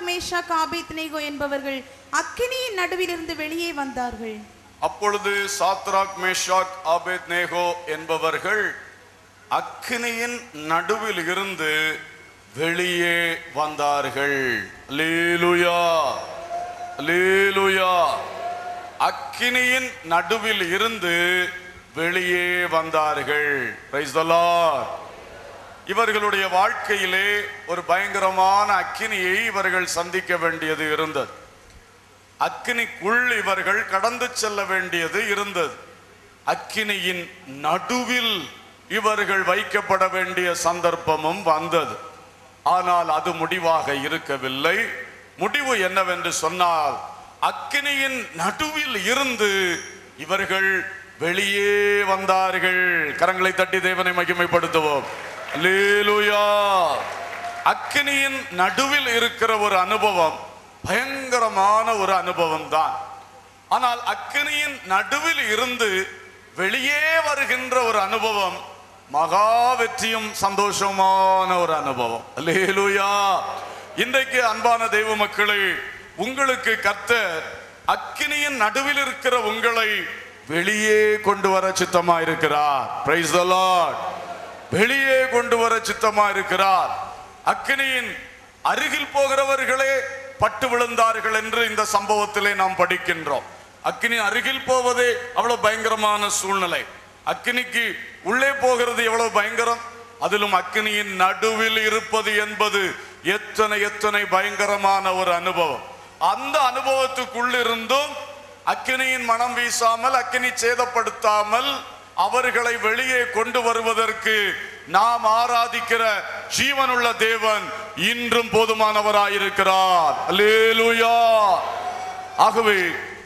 Shadrach Meshach Abednego என்பவர்கள் அக்கினியின் நடுவிலிருந்து வெளியே வந்தார்கள். அப்பொழுது சாத்ராக் மேஷாக் ஆபேத்னேகோ என்பவர்கள் அக்கினியின் நடுவில் இருந்து வெளியே வந்தார்கள். லீலுயா லீலுயா அக்கினியின் நடுவில் இருந்து வெளியே வந்தார்கள். பிரைஸ் the இவர்களுடைய வாழ்க்கையிலே ஒரு பயங்கரமான அக்கினியை இவர்கள் சந்திக்க வேண்டியது இருந்தது. அக்கினிக்குள் இவர்கள் கடந்து செல்ல வேண்டியது இருந்தது. அக்கினியின் நடுவில் இவர்கள் வைக்கப்பட வேண்டிய சந்தர்ப்பமும் வந்தது. ஆனால் அது முடிவாக இருக்கவில்லை. முடிவு என்னவென்று சொன்னால் அக்கினியின் நடுவில் இருந்து இவர்கள் வெளியே வந்தார்கள். கரங்களை தட்டி தேவனை மகிமைப்படுத்துவோம். அக்னியின் அக்கினியின் நடுவில் இருக்கிற ஒரு அனுபவம் பயங்கரமான ஒரு அனுபவம் தான். ஆனால் அக்கினியின் நடுவில் இருந்து வெளியே வருகின்ற ஒரு அனுபவம் மகா வெற்றியும் சந்தோஷமான ஒரு அனுபவம். லேலுயா இன்றைக்கு அன்பான தெய்வ மக்களே உங்களுக்கு கத்த அக்கினியின் நடுவில் இருக்கிற உங்களை வெளியே கொண்டு வர சித்தமா இருக்கிறார் பிரைஸ் த லார்ட் வெளியே கொண்டு வர சித்தமா இருக்கிறார் அக்னியின் அருகில் போகிறவர்களே பட்டு விழுந்தார்கள் என்று இந்த சம்பவத்திலே நாம் படிக்கின்றோம். அக்னி அருகில் போவதே அவ்வளவு பயங்கரமான சூழ்நிலை. அக்னிக்கு உள்ளே போகிறது எவ்வளவு பயங்கரம்? அதிலும் அக்னியின் நடுவில் இருப்பது என்பது எத்தனை எத்தனை பயங்கரமான ஒரு அனுபவம். அந்த அனுபவத்துக்குள்ளிருந்தும் அக்கினியின் மனம் வீசாமல் அக்னி சேதப்படுத்தாமல் அவர்களை வெளியே கொண்டு வருவதற்கு நாம் ஆராதிக்கிற ஜீவனுள்ள தேவன் இன்றும் போதுமானவராயிருக்கிறார். ஆகவே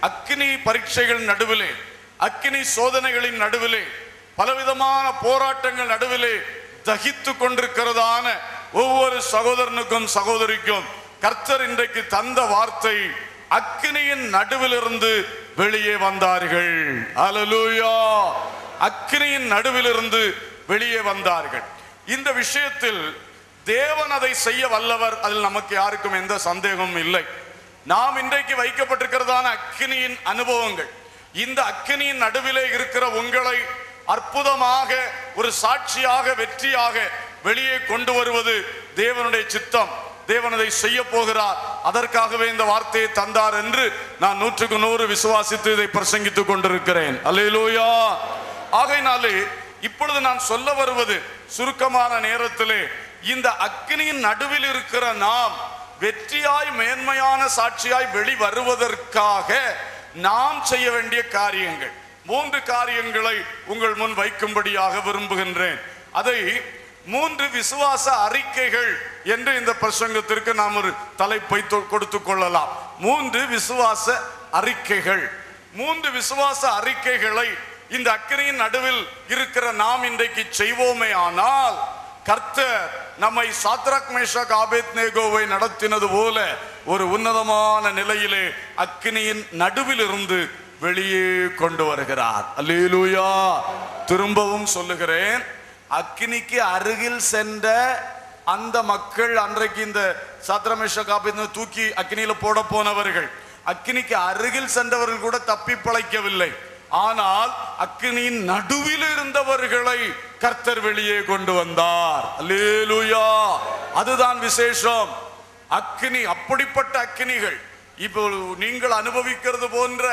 அக்கினி பரீட்சைகள் நடுவிலே அக்கினி சோதனைகளின் நடுவிலே பலவிதமான போராட்டங்கள் நடுவிலே தகித்து கொண்டிருக்கிறதான ஒவ்வொரு சகோதரனுக்கும் சகோதரிக்கும் கர்த்தர் இன்றைக்கு தந்த வார்த்தை அக்கினியின் நடுவிலிருந்து வெளியே வந்தார்கள். அலலூயா அக்கினியின் நடுவிலிருந்து வெளியே வந்தார்கள். இந்த விஷயத்தில் தேவன் அதை செய்ய வல்லவர் அதில் நமக்கு யாருக்கும் எந்த சந்தேகமும் இல்லை. நாம் இன்றைக்கு வைக்கப்பட்டிருக்கிறதான அக்கினியின் அனுபவங்கள். இந்த அக்கினியின் நடுவிலே இருக்கிற உங்களை அற்புதமாக ஒரு சாட்சியாக வெற்றியாக வெளியே கொண்டு வருவது தேவனுடைய சித்தம். தேவன் அதை செய்ய போகிறார். அதற்காகவே இந்த வார்த்தையை தந்தார் என்று நான் நூற்றுக்கு நூறு விசுவாசித்து இதை பிரசங்கித்துக் கொண்டிருக்கிறேன். அல்லையிலோயா ஆகையினாலே இப்பொழுது நான் சொல்ல வருவது சுருக்கமான நேரத்திலே இந்த அக்னியின் நடுவில் இருக்கிற நாம் வெற்றியாய் மேன்மையான சாட்சியாய் வெளி வருவதற்காக நாம் செய்ய வேண்டிய காரியங்கள். மூன்று காரியங்களை உங்கள் முன் வைக்கும்படியாக விரும்புகின்றேன். அதை மூன்று விசுவாச அறிக்கைகள் என்று இந்த பிரசங்கத்திற்கு நாம் ஒரு தலைப்பை தொ- கொடுத்துக் கொள்ளலாம். மூன்று விசுவாச அறிக்கைகள். மூன்று விசுவாச அறிக்கைகளை இந்த அக்கறையின் நடுவில் இருக்கிற நாம் இன்றைக்கு செய்வோமே ஆனால் கர்த்தர் நம்மை சாத்ராக் மேஷாக் ஆபேத் நேகோவை நடத்தினது போல ஒரு உன்னதமான நிலையிலே அக்னியின் நடுவில் இருந்து வெளியே கொண்டு வருகிறார். அல்லேலூயா. திரும்பவும் சொல்லுகிறேன் அக்னிக்கு அருகில் சென்ற அந்த மக்கள் அன்றைக்கு இந்த சாத்திரமேஷ காப்பி தூக்கி அக்னியில போட போனவர்கள் அக்னிக்கு அருகில் சென்றவர்கள் கூட தப்பி பிழைக்கவில்லை. ஆனால் அக்னியின் நடுவில் இருந்தவர்களை கர்த்தர் வெளியே கொண்டு வந்தார். அல்லேலூயா. அதுதான் விசேஷம். அக்னி அப்படிப்பட்ட அக்கினிகள் இப்போ நீங்கள் அனுபவிக்கிறது போன்ற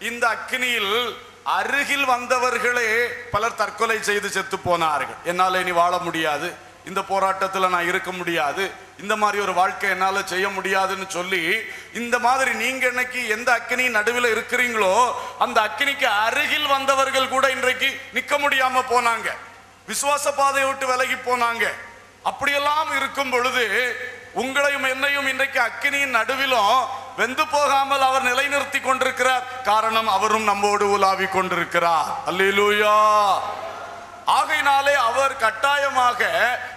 இந்த அக்கினியில் அருகில் வந்தவர்களே பலர் தற்கொலை செய்து செத்து போனார்கள். என்னால் இனி வாழ முடியாது. இந்த போராட்டத்தில் நான் இருக்க முடியாது. இந்த மாதிரி ஒரு வாழ்க்கை என்னால செய்ய முடியாதுன்னு சொல்லி இந்த மாதிரி நீங்க இன்னைக்கு எந்த அக்கினி நடுவில் இருக்கிறீங்களோ அந்த அக்கினிக்கு அருகில் வந்தவர்கள் கூட இன்றைக்கு நிக்க முடியாம போனாங்க. விசுவாச பாதையை விட்டு விலகி போனாங்க. அப்படியெல்லாம் இருக்கும் பொழுது உங்களையும் என்னையும் இன்றைக்கு அக்கினியின் நடுவிலும் வெந்து போகாமல் அவர் நிலைநிறுத்தி கொண்டிருக்கிறார். காரணம் அவரும் நம்மோடு உலாவி கொண்டிருக்கிறார். அல்லூயா ஆகையினாலே அவர் கட்டாயமாக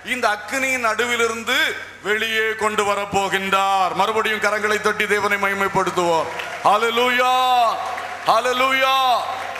இந்த அக்னியின் நடுவிலிருந்து வெளியே கொண்டு வரப்போகின்றார். மறுபடியும் கரங்களை தொட்டி தேவனை மகிமைப்படுத்துவோம் ஹalleluya ஹalleluya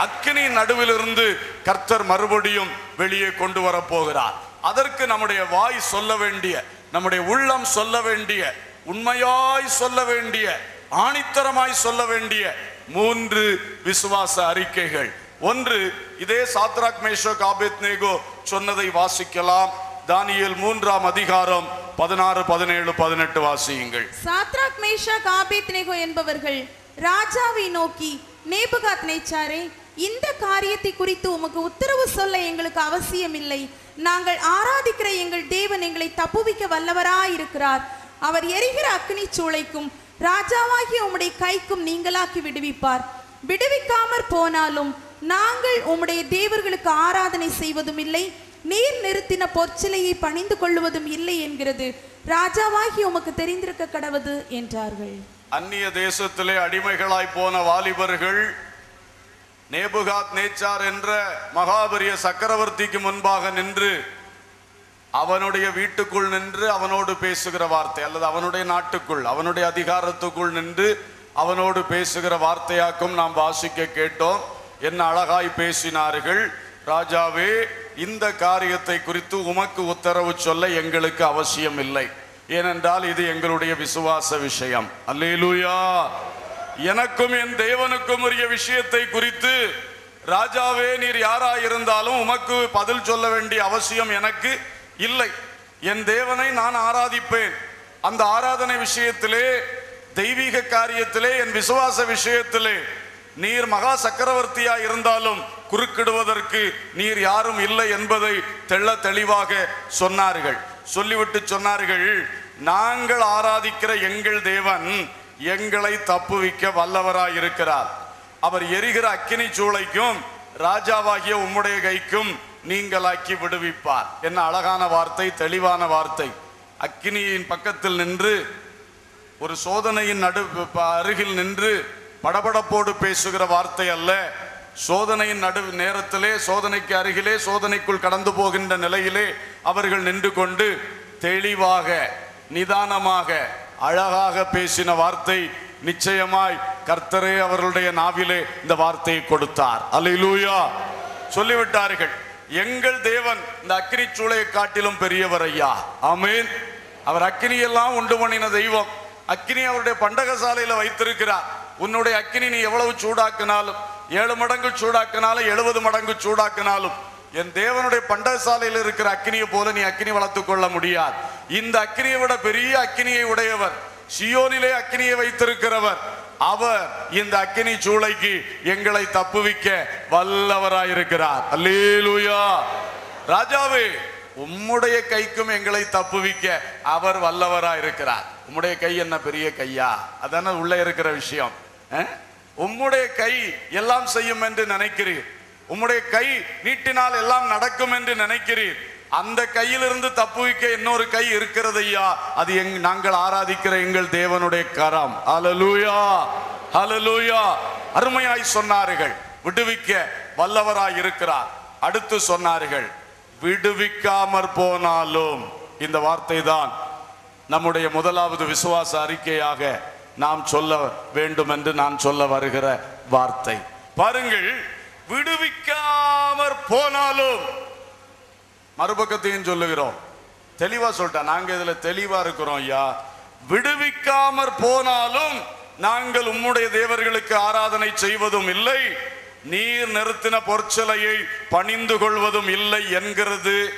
அக்னி நடுவிலிருந்து கர்த்தர் மறுபடியும் வெளியே கொண்டு வரப்போகிறார். அதற்கு நம்முடைய வாய் சொல்ல வேண்டிய நம்முடைய உள்ளம் சொல்ல வேண்டிய உண்மையாய் சொல்ல வேண்டிய ஆணித்தரமாய் சொல்ல வேண்டிய மூன்று விசுவாச அறிக்கைகள். ஒன்று இதே சாத்ராக் மேஷோக் ஆபேத்நேகோ சொன்னதை வாசிக்கலாம். தானியல் மூன்றாம் அதிகாரம் பதினாறு பதினேழு பதினெட்டு வாசியுங்கள். சாத்ராக் மேஷாக் ஆபேத்நேகோ என்பவர்கள் ராஜாவை நோக்கி நேபுகாத் நேச்சாரே இந்த காரியத்தை குறித்து உமக்கு உத்தரவு சொல்ல எங்களுக்கு அவசியமில்லை. நாங்கள் ஆராதிக்கிற எங்கள் தேவன் எங்களை தப்புவிக்க வல்லவராயிருக்கிறார். அவர் எரிகிற அக்னி சூளைக்கும் ராஜாவாகிய உம்முடைய கைக்கும் நீங்களாக்கி விடுவிப்பார். விடுவிக்காமற் போனாலும் நாங்கள் உம்முடைய தேவர்களுக்கு ஆராதனை செய்வதும் இல்லை நீர் நிறுத்தின பொற்சிலையை பணிந்து கொள்வதும் இல்லை என்கிறது. ராஜாவாகி உமக்கு தெரிந்திருக்க கடவது என்றார்கள். அந்நிய தேசத்திலே அடிமைகளாய் போன வாலிபர்கள் நேபுகாத் நேச்சார் என்ற மகாபரிய சக்கரவர்த்திக்கு முன்பாக நின்று அவனுடைய வீட்டுக்குள் நின்று அவனோடு பேசுகிற வார்த்தை அல்லது அவனுடைய நாட்டுக்குள் அவனுடைய அதிகாரத்துக்குள் நின்று அவனோடு பேசுகிற வார்த்தையாக்கும் நாம் வாசிக்க கேட்டோம். என்ன அழகாய் பேசினார்கள்? ராஜாவே இந்த காரியத்தை குறித்து உமக்கு உத்தரவு சொல்ல எங்களுக்கு அவசியம் இல்லை ஏனென்றால் இது எங்களுடைய விசுவாச விஷயம். அல்லேலூயா. எனக்கும் என் தேவனுக்கும் உரிய விஷயத்தை குறித்து ராஜாவே நீர் யாராயிருந்தாலும் உமக்கு பதில் சொல்ல வேண்டிய அவசியம் எனக்கு இல்லை. என் தேவனை நான் ஆராதிப்பேன். அந்த ஆராதனை விஷயத்திலே தெய்வீக காரியத்திலே என் விசுவாச விஷயத்திலே நீர் மகா சக்கரவர்த்தியா இருந்தாலும் குறுக்கிடுவதற்கு நீர் யாரும் இல்லை என்பதை தெள்ள தெளிவாக சொன்னார்கள். சொல்லிவிட்டு சொன்னார்கள் நாங்கள் ஆராதிக்கிற எங்கள் தேவன் எங்களை தப்புவிக்க வல்லவராய் இருக்கிறார். அவர் எரிகிற அக்கினி சூளைக்கும் ராஜாவாகிய உம்முடைய கைக்கும் நீங்களாக்கி விடுவிப்பார். என்ன அழகான வார்த்தை தெளிவான வார்த்தை. அக்கினியின் பக்கத்தில் நின்று ஒரு சோதனையின் நடு ப- அருகில் நின்று படபடப்போடு பேசுகிற வார்த்தை அல்ல. சோதனையின் நடு நேரத்திலே சோதனைக்கு அருகிலே சோதனைக்குள் கடந்து போகின்ற நிலையிலே அவர்கள் நின்று கொண்டு தெளிவாக நிதானமாக அழகாக பேசின வார்த்தை நிச்சயமாய் கர்த்தரே அவர்களுடைய நாவிலே இந்த வார்த்தையை கொடுத்தார். அல்லேலூயா. சொல்லிவிட்டார்கள் எங்கள் தேவன் இந்த அக்னி சூளையை காட்டிலும் பெரியவர் ஐயா. அமீன் அவர் அக்கினி எல்லாம் உண்டு பண்ணின தெய்வம். அக்னி அவருடைய பண்டகசாலையில் வைத்திருக்கிறார். உன்னுடைய அக்கினி நீ எவ்வளவு சூடாக்கினாலும் ஏழு மடங்கு சூடாக்கினாலும் எழுபது மடங்கு சூடாக்கினாலும் என் தேவனுடைய பண்டசாலையில் இருக்கிற அக்கினியை போல நீ அக்கினி வளர்த்துக் கொள்ள முடியாது. இந்த அக்கினியை விட பெரிய அக்கினியை உடையவர் சியோனிலே அக்கினியை வைத்திருக்கிறவர். அவர் இந்த அக்கினி சூளைக்கு எங்களை தப்புவிக்க வல்லவராயிருக்கிறார். அல்லேலூயா. ராஜாவே உம்முடைய கைக்கும் எங்களை தப்புவிக்க அவர் வல்லவராயிருக்கிறார். உம்முடைய கை என்ன பெரிய கையா? அதானே உள்ள இருக்கிற விஷயம். உம்முடைய கை எல்லாம் செய்யும் என்று நினைக்கிறீர். உம்முடைய கை நீட்டினால் எல்லாம் நடக்கும் என்று நினைக்கிறீர். அந்த கையிலிருந்து தப்புவிக்க இன்னொரு கை இருக்கிறது ஐயா. அது எங் நாங்கள் ஆராதிக்கிற எங்கள் தேவனுடைய கரம். அலலூயா அலலூயா அருமையாய் சொன்னார்கள். விடுவிக்க வல்லவராய் இருக்கிறார். அடுத்து சொன்னார்கள் விடுவிக்காமற் போனாலும். இந்த வார்த்தை தான் நம்முடைய முதலாவது விசுவாச அறிக்கையாக நாம் சொல்ல வேண்டும் என்று நான் சொல்ல வருகிற வார்த்தை. பாருங்கள் விடுவிக்காமற் போனாலும். மறுபக்கத்தையும் சொல்லுகிறோம். தெளிவா சொல்லிட்டேன் நாங்க இதுல தெளிவா இருக்கிறோம் ஐயா. விடுவிக்காமற் போனாலும் நாங்கள் உம்முடைய தேவர்களுக்கு ஆராதனை செய்வதும் இல்லை. நீர் நிறுத்தின பொற்சலையை பணிந்து கொள்வதும் இல்லை என்கிறது.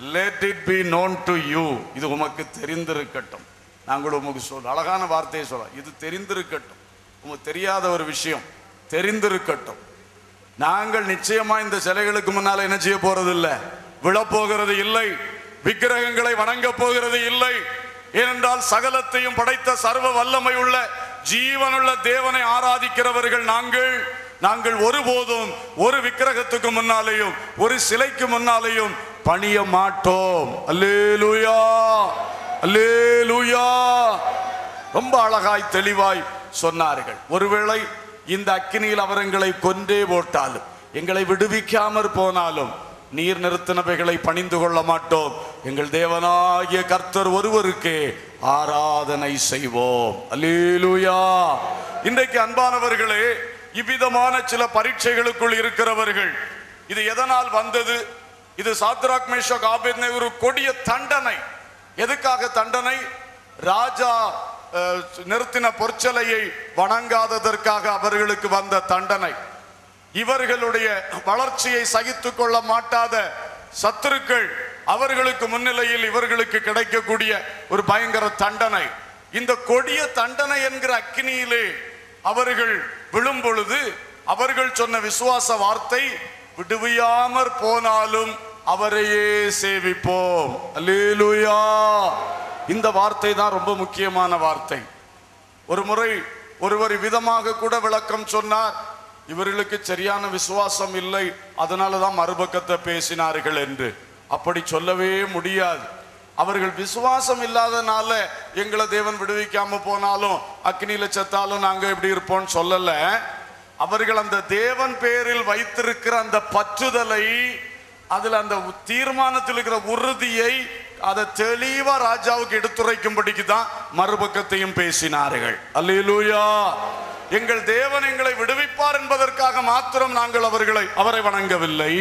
Let it be known to you இது உமக்கு தெரிந்திருக்கட்டும். நாங்கள் உமக்கு சொல்ல அழகான வார்த்தையை சொல்ல இது தெரிந்திருக்கட்டும். உமக்கு தெரியாத ஒரு விஷயம். தெரிந்திருக்கட்டும். நாங்கள் நிச்சயமா இந்த சிலைகளுக்கு முன்னால என்ன செய்ய போறது இல்லை விழப்போகிறது இல்லை. விக்கிரகங்களை வணங்க போகிறது இல்லை. ஏனென்றால் சகலத்தையும் படைத்த சர்வ வல்லமை உள்ள ஜீவனுள்ள தேவனை ஆராதிக்கிறவர்கள் நாங்கள். நாங்கள் ஒருபோதும் ஒரு விக்கிரகத்துக்கு முன்னாலேயும் ஒரு சிலைக்கு முன்னாலேயும் பணிய மாட்டோம். அல்லேலுயா! அல்லேலூயா. ரொம்ப அழகாய் தெளிவாய் சொன்னார்கள். ஒருவேளை இந்த அக்கினியில் அவர் எங்களை கொன்றே போட்டாலும் எங்களை விடுவிக்காமற் போனாலும் நீர் நிறுத்தினவைகளை பணிந்து கொள்ள மாட்டோம். எங்கள் தேவனாகிய கர்த்தர் ஒருவருக்கே ஆராதனை செய்வோம். அல்லேலூயா. இன்றைக்கு அன்பானவர்களே இவ்விதமான சில பரீட்சைகளுக்குள் இருக்கிறவர்கள் இது எதனால் வந்தது? இது சாத்ராக் மேஷக் ஆபேத்நேகர் ஒரு கொடிய தண்டனை. எதுக்காக தண்டனை? ராஜா நிறுத்தின பொற்சலையை வணங்காததற்காக அவர்களுக்கு வந்த தண்டனை. இவர்களுடைய வளர்ச்சியை சகித்து கொள்ள மாட்டாத சத்துருக்கள் அவர்களுக்கு முன்னிலையில் இவர்களுக்கு கிடைக்கக்கூடிய ஒரு பயங்கர தண்டனை. இந்த கொடிய தண்டனை என்கிற அக்கினியிலே அவர்கள் விழும் பொழுது அவர்கள் சொன்ன விசுவாச வார்த்தை விடுவியாமற் போனாலும் அவரையே சேவிப்போம். அல்லேலூயா. இந்த வார்த்தை தான் ரொம்ப முக்கியமான வார்த்தை. ஒரு முறை ஒருவர் விதமாக கூட விளக்கம் சொன்னார். இவர்களுக்கு சரியான விசுவாசம் இல்லை. அதனால தான் மறுபக்கத்தை பேசினார்கள் என்று. அப்படி சொல்லவே முடியாது. அவர்கள் விசுவாசம் இல்லாதனால எங்களை தேவன் விடுவிக்காம போனாலும் அக்னியில செத்தாலும் நாங்க எப்படி இருப்போம்னு சொல்லல. அவர்கள் அந்த தேவன் பேரில் வைத்திருக்கிற அந்த பற்றுதலை அதுல அந்த தீர்மானத்தில் இருக்கிற உறுதியை அதை தெளிவா ராஜாவுக்கு எடுத்துரைக்கும்படிக்கு தான் மறுபக்கத்தையும் பேசினார்கள். அல்லூயா எங்கள் தேவன் எங்களை விடுவிப்பார் என்பதற்காக மாத்திரம் நாங்கள் அவர்களை அவரை வணங்கவில்லை.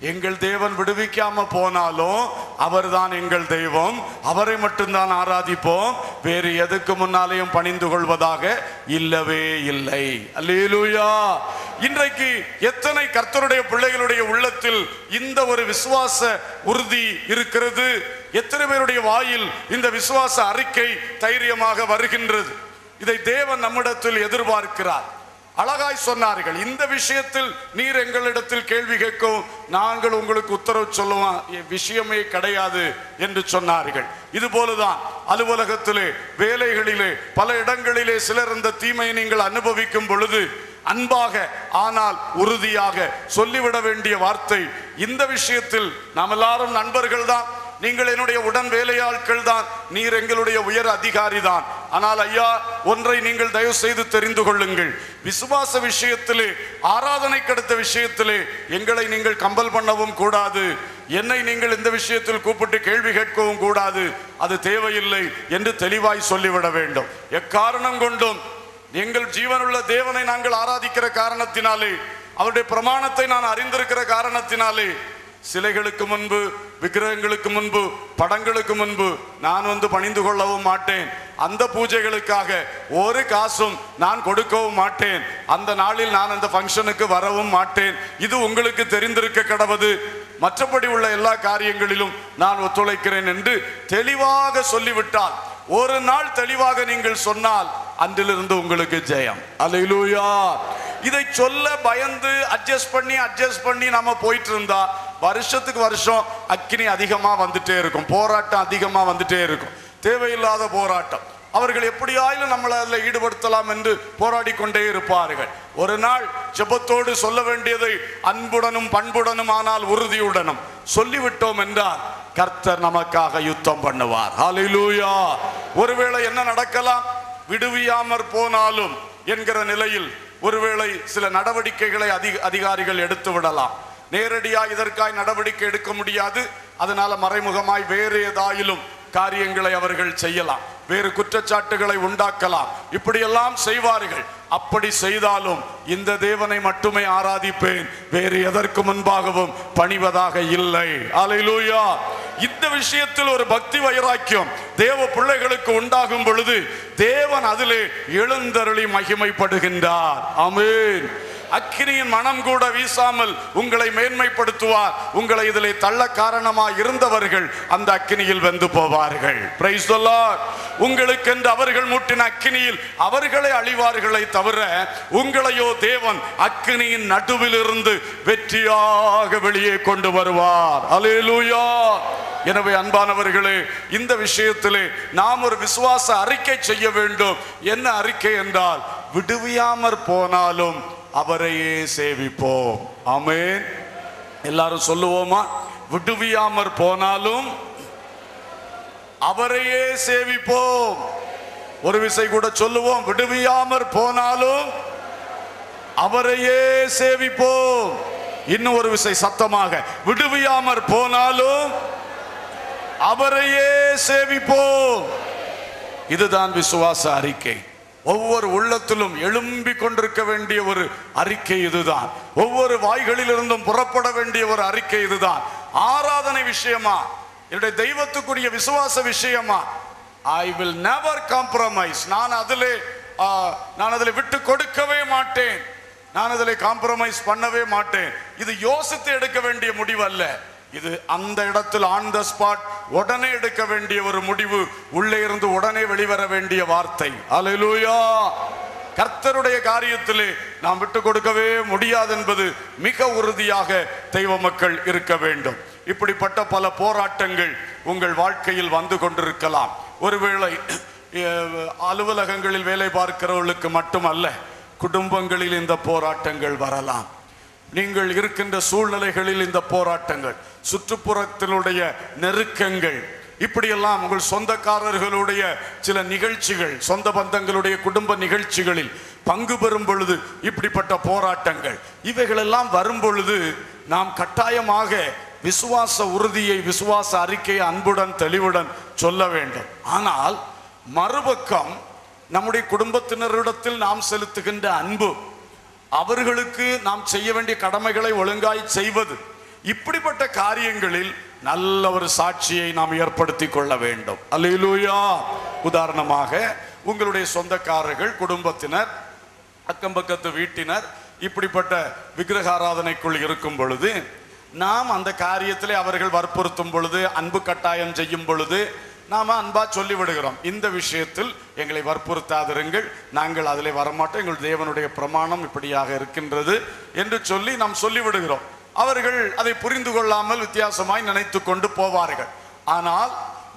எங்கள் தேவன் விடுவிக்காம போனாலும் அவர்தான் எங்கள் தெய்வம். அவரை மட்டும்தான் ஆராதிப்போம். வேறு எதுக்கு முன்னாலேயும் பணிந்து கொள்வதாக இல்லவே இல்லை. அல்லேலூயா. இன்றைக்கு எத்தனை கர்த்தருடைய பிள்ளைகளுடைய உள்ளத்தில் இந்த ஒரு விசுவாச உறுதி இருக்கிறது? எத்தனை பேருடைய வாயில் இந்த விசுவாச அறிக்கை தைரியமாக வருகின்றது? இதை தேவன் நம்மிடத்தில் எதிர்பார்க்கிறார். அழகாய் சொன்னார்கள். இந்த விஷயத்தில் நீர் எங்களிடத்தில் கேள்வி கேட்கும். நாங்கள் உங்களுக்கு உத்தரவு சொல்லுவோம். விஷயமே கிடையாது என்று சொன்னார்கள். இது போலதான் அலுவலகத்திலே வேலைகளிலே பல இடங்களிலே சிலர் இந்த தீமையை நீங்கள் அனுபவிக்கும் பொழுது அன்பாக ஆனால் உறுதியாக சொல்லிவிட வேண்டிய வார்த்தை. இந்த விஷயத்தில் நாம் எல்லாரும் நண்பர்கள் தான் நீங்கள் என்னுடைய உடன் வேலையாட்கள் தான் நீர் எங்களுடைய உயர் அதிகாரி தான் ஆனால் ஐயா ஒன்றை நீங்கள் தயவு செய்து தெரிந்து கொள்ளுங்கள். விசுவாச விஷயத்திலே ஆராதனை கடத்த விஷயத்திலே எங்களை நீங்கள் கம்பல் பண்ணவும் கூடாது. என்னை நீங்கள் இந்த விஷயத்தில் கூப்பிட்டு கேள்வி கேட்கவும் கூடாது. அது தேவையில்லை என்று தெளிவாய் சொல்லிவிட வேண்டும். எக்காரணம் கொண்டும் எங்கள் ஜீவனுள்ள தேவனை நாங்கள் ஆராதிக்கிற காரணத்தினாலே அவருடைய பிரமாணத்தை நான் அறிந்திருக்கிற காரணத்தினாலே சிலைகளுக்கு முன்பு விக்கிரகங்களுக்கு முன்பு படங்களுக்கு முன்பு நான் வந்து பணிந்து கொள்ளவும் மாட்டேன். அந்த பூஜைகளுக்காக ஒரு காசும் நான் கொடுக்கவும் மாட்டேன். அந்த நாளில் நான் அந்த ஃபங்க்ஷனுக்கு வரவும் மாட்டேன். இது உங்களுக்கு தெரிந்திருக்க கடவது. மற்றபடி உள்ள எல்லா காரியங்களிலும் நான் ஒத்துழைக்கிறேன் என்று தெளிவாக சொல்லிவிட்டால் ஒரு நாள் தெளிவாக நீங்கள் சொன்னால் அன்றிலிருந்து உங்களுக்கு ஜெயம். அல்லேலூயா இதை சொல்ல பயந்து அட்ஜஸ்ட் பண்ணி அட்ஜஸ்ட் பண்ணி நம்ம போயிட்டு இருந்தா வருஷத்துக்கு வருஷம் அக்கினி அதிகமாக வந்துட்டே இருக்கும். போராட்டம் அதிகமாக வந்துட்டே இருக்கும். தேவையில்லாத போராட்டம். அவர்கள் எப்படியாயிலும் நம்மளை அதில் ஈடுபடுத்தலாம் என்று போராடி கொண்டே இருப்பார்கள். ஒரு நாள் ஜெபத்தோடு சொல்ல வேண்டியதை அன்புடனும் பண்புடனும் ஆனால் உறுதியுடனும் சொல்லிவிட்டோம் என்றால் கர்த்தர் நமக்காக யுத்தம் பண்ணுவார். ஹலிலூயா ஒருவேளை என்ன நடக்கலாம்? விடுவியாமற் போனாலும் என்கிற நிலையில் ஒருவேளை சில நடவடிக்கைகளை அதிக அதிகாரிகள் எடுத்து விடலாம். நேரடியா இதற்காய் நடவடிக்கை எடுக்க முடியாது. அதனால மறைமுகமாய் வேறு ஏதாயிலும் காரியங்களை அவர்கள் செய்யலாம். வேறு குற்றச்சாட்டுகளை உண்டாக்கலாம். இப்படியெல்லாம் செய்வார்கள். அப்படி செய்தாலும் இந்த தேவனை மட்டுமே ஆராதிப்பேன். வேறு எதற்கு முன்பாகவும் பணிவதாக இல்லை. அலையிலூயா இந்த விஷயத்தில் ஒரு பக்தி வைராக்கியம் தேவ பிள்ளைகளுக்கு உண்டாகும் பொழுது தேவன் அதிலே எழுந்தருளி மகிமைப்படுகின்றார். அமீன் அக்கினியின் மனம் கூட வீசாமல் உங்களை மேன்மைப்படுத்துவார். உங்களை இதிலே தள்ள காரணமாக இருந்தவர்கள் அந்த அக்கினியில் வந்து போவார்கள். பிரைஸ் உங்களுக்கென்று அவர்கள் மூட்டின அக்கினியில் அவர்களே அழிவார்களை தவிர உங்களையோ தேவன் அக்கினியின் நடுவிலிருந்து வெற்றியாக வெளியே கொண்டு வருவார். அலேலூயா எனவே அன்பானவர்களே இந்த விஷயத்திலே நாம் ஒரு விசுவாச அறிக்கை செய்ய வேண்டும். என்ன அறிக்கை என்றால் விடுவியாமற் போனாலும் அவரையே சேவிப்போம். ஆமென். எல்லாரும் சொல்லுவோமா? விடுவியாமற் போனாலும் அவரையே சேவிப்போம். ஒரு விசை கூட சொல்லுவோம். விடுவியாமற் போனாலும் அவரையே சேவிப்போம். இன்னும் ஒரு விசை சத்தமாக. விடுவியாமற் போனாலும் அவரையே சேவிப்போம். இதுதான் விசுவாச அறிக்கை. ஒவ்வொரு உள்ளத்திலும் எழும்பி கொண்டிருக்க வேண்டிய ஒரு அறிக்கை இதுதான். ஒவ்வொரு வாய்களிலிருந்தும் புறப்பட வேண்டிய ஒரு அறிக்கை இதுதான். ஆராதனை விஷயமா? என்னுடைய தெய்வத்துக்குரிய விசுவாச விஷயமா? ஐ வில் நெவர் காம்ப்ரமைஸ் நான் அதில் ஆ, நான் அதில் விட்டு கொடுக்கவே மாட்டேன். நான் அதில் காம்ப்ரமைஸ் பண்ணவே மாட்டேன். இது யோசித்து எடுக்க வேண்டிய முடிவு அல்ல இது அந்த இடத்தில் ஆன் த ஸ்பாட் உடனே எடுக்க வேண்டிய ஒரு முடிவு. உள்ளே இருந்து உடனே வெளிவர வேண்டிய வார்த்தை. அல்லேலூயா கர்த்தருடைய காரியத்திலே நாம் விட்டு கொடுக்கவே முடியாது என்பது மிக உறுதியாக தெய்வ மக்கள் இருக்க வேண்டும். இப்படிப்பட்ட பல போராட்டங்கள் உங்கள் வாழ்க்கையில் வந்து கொண்டிருக்கலாம். ஒருவேளை அஹ், அலுவலகங்களில் வேலை பார்க்கிறவர்களுக்கு மட்டுமல்ல குடும்பங்களில் இந்த போராட்டங்கள் வரலாம். நீங்கள் இருக்கின்ற சூழ்நிலைகளில் இந்த போராட்டங்கள் சுற்றுப்புறத்தினுடைய நெருக்கங்கள். இப்படியெல்லாம் உங்கள் சொந்தக்காரர்களுடைய சில நிகழ்ச்சிகள் சொந்த பந்தங்களுடைய குடும்ப நிகழ்ச்சிகளில் பங்கு பெறும் பொழுது இப்படிப்பட்ட போராட்டங்கள். இவைகளெல்லாம் வரும் பொழுது நாம் கட்டாயமாக விசுவாச உறுதியை விசுவாச அறிக்கையை அன்புடன் தெளிவுடன் சொல்ல வேண்டும். ஆனால் மறுபக்கம் நம்முடைய குடும்பத்தினரிடத்தில் நாம் செலுத்துகின்ற அன்பு அவர்களுக்கு நாம் செய்ய வேண்டிய கடமைகளை ஒழுங்காய் செய்வது இப்படிப்பட்ட காரியங்களில் நல்ல ஒரு சாட்சியை நாம் ஏற்படுத்தி கொள்ள வேண்டும். அல்லூயா உதாரணமாக உங்களுடைய சொந்தக்காரர்கள் குடும்பத்தினர் அக்கம் பக்கத்து வீட்டினர் இப்படிப்பட்ட விக்கிரகாராதனைக்குள் இருக்கும் பொழுது நாம் அந்த காரியத்திலே அவர்கள் வற்புறுத்தும் பொழுது அன்பு கட்டாயம் செய்யும் பொழுது நாம் அன்பா சொல்லிவிடுகிறோம். இந்த விஷயத்தில் எங்களை வற்புறுத்தாதிருங்கள். நாங்கள் அதிலே வரமாட்டோம். எங்கள் தேவனுடைய பிரமாணம் இப்படியாக இருக்கின்றது என்று சொல்லி நாம் சொல்லிவிடுகிறோம். அவர்கள் அதை புரிந்து கொள்ளாமல் வித்தியாசமாய் நினைத்து கொண்டு போவார்கள். ஆனால்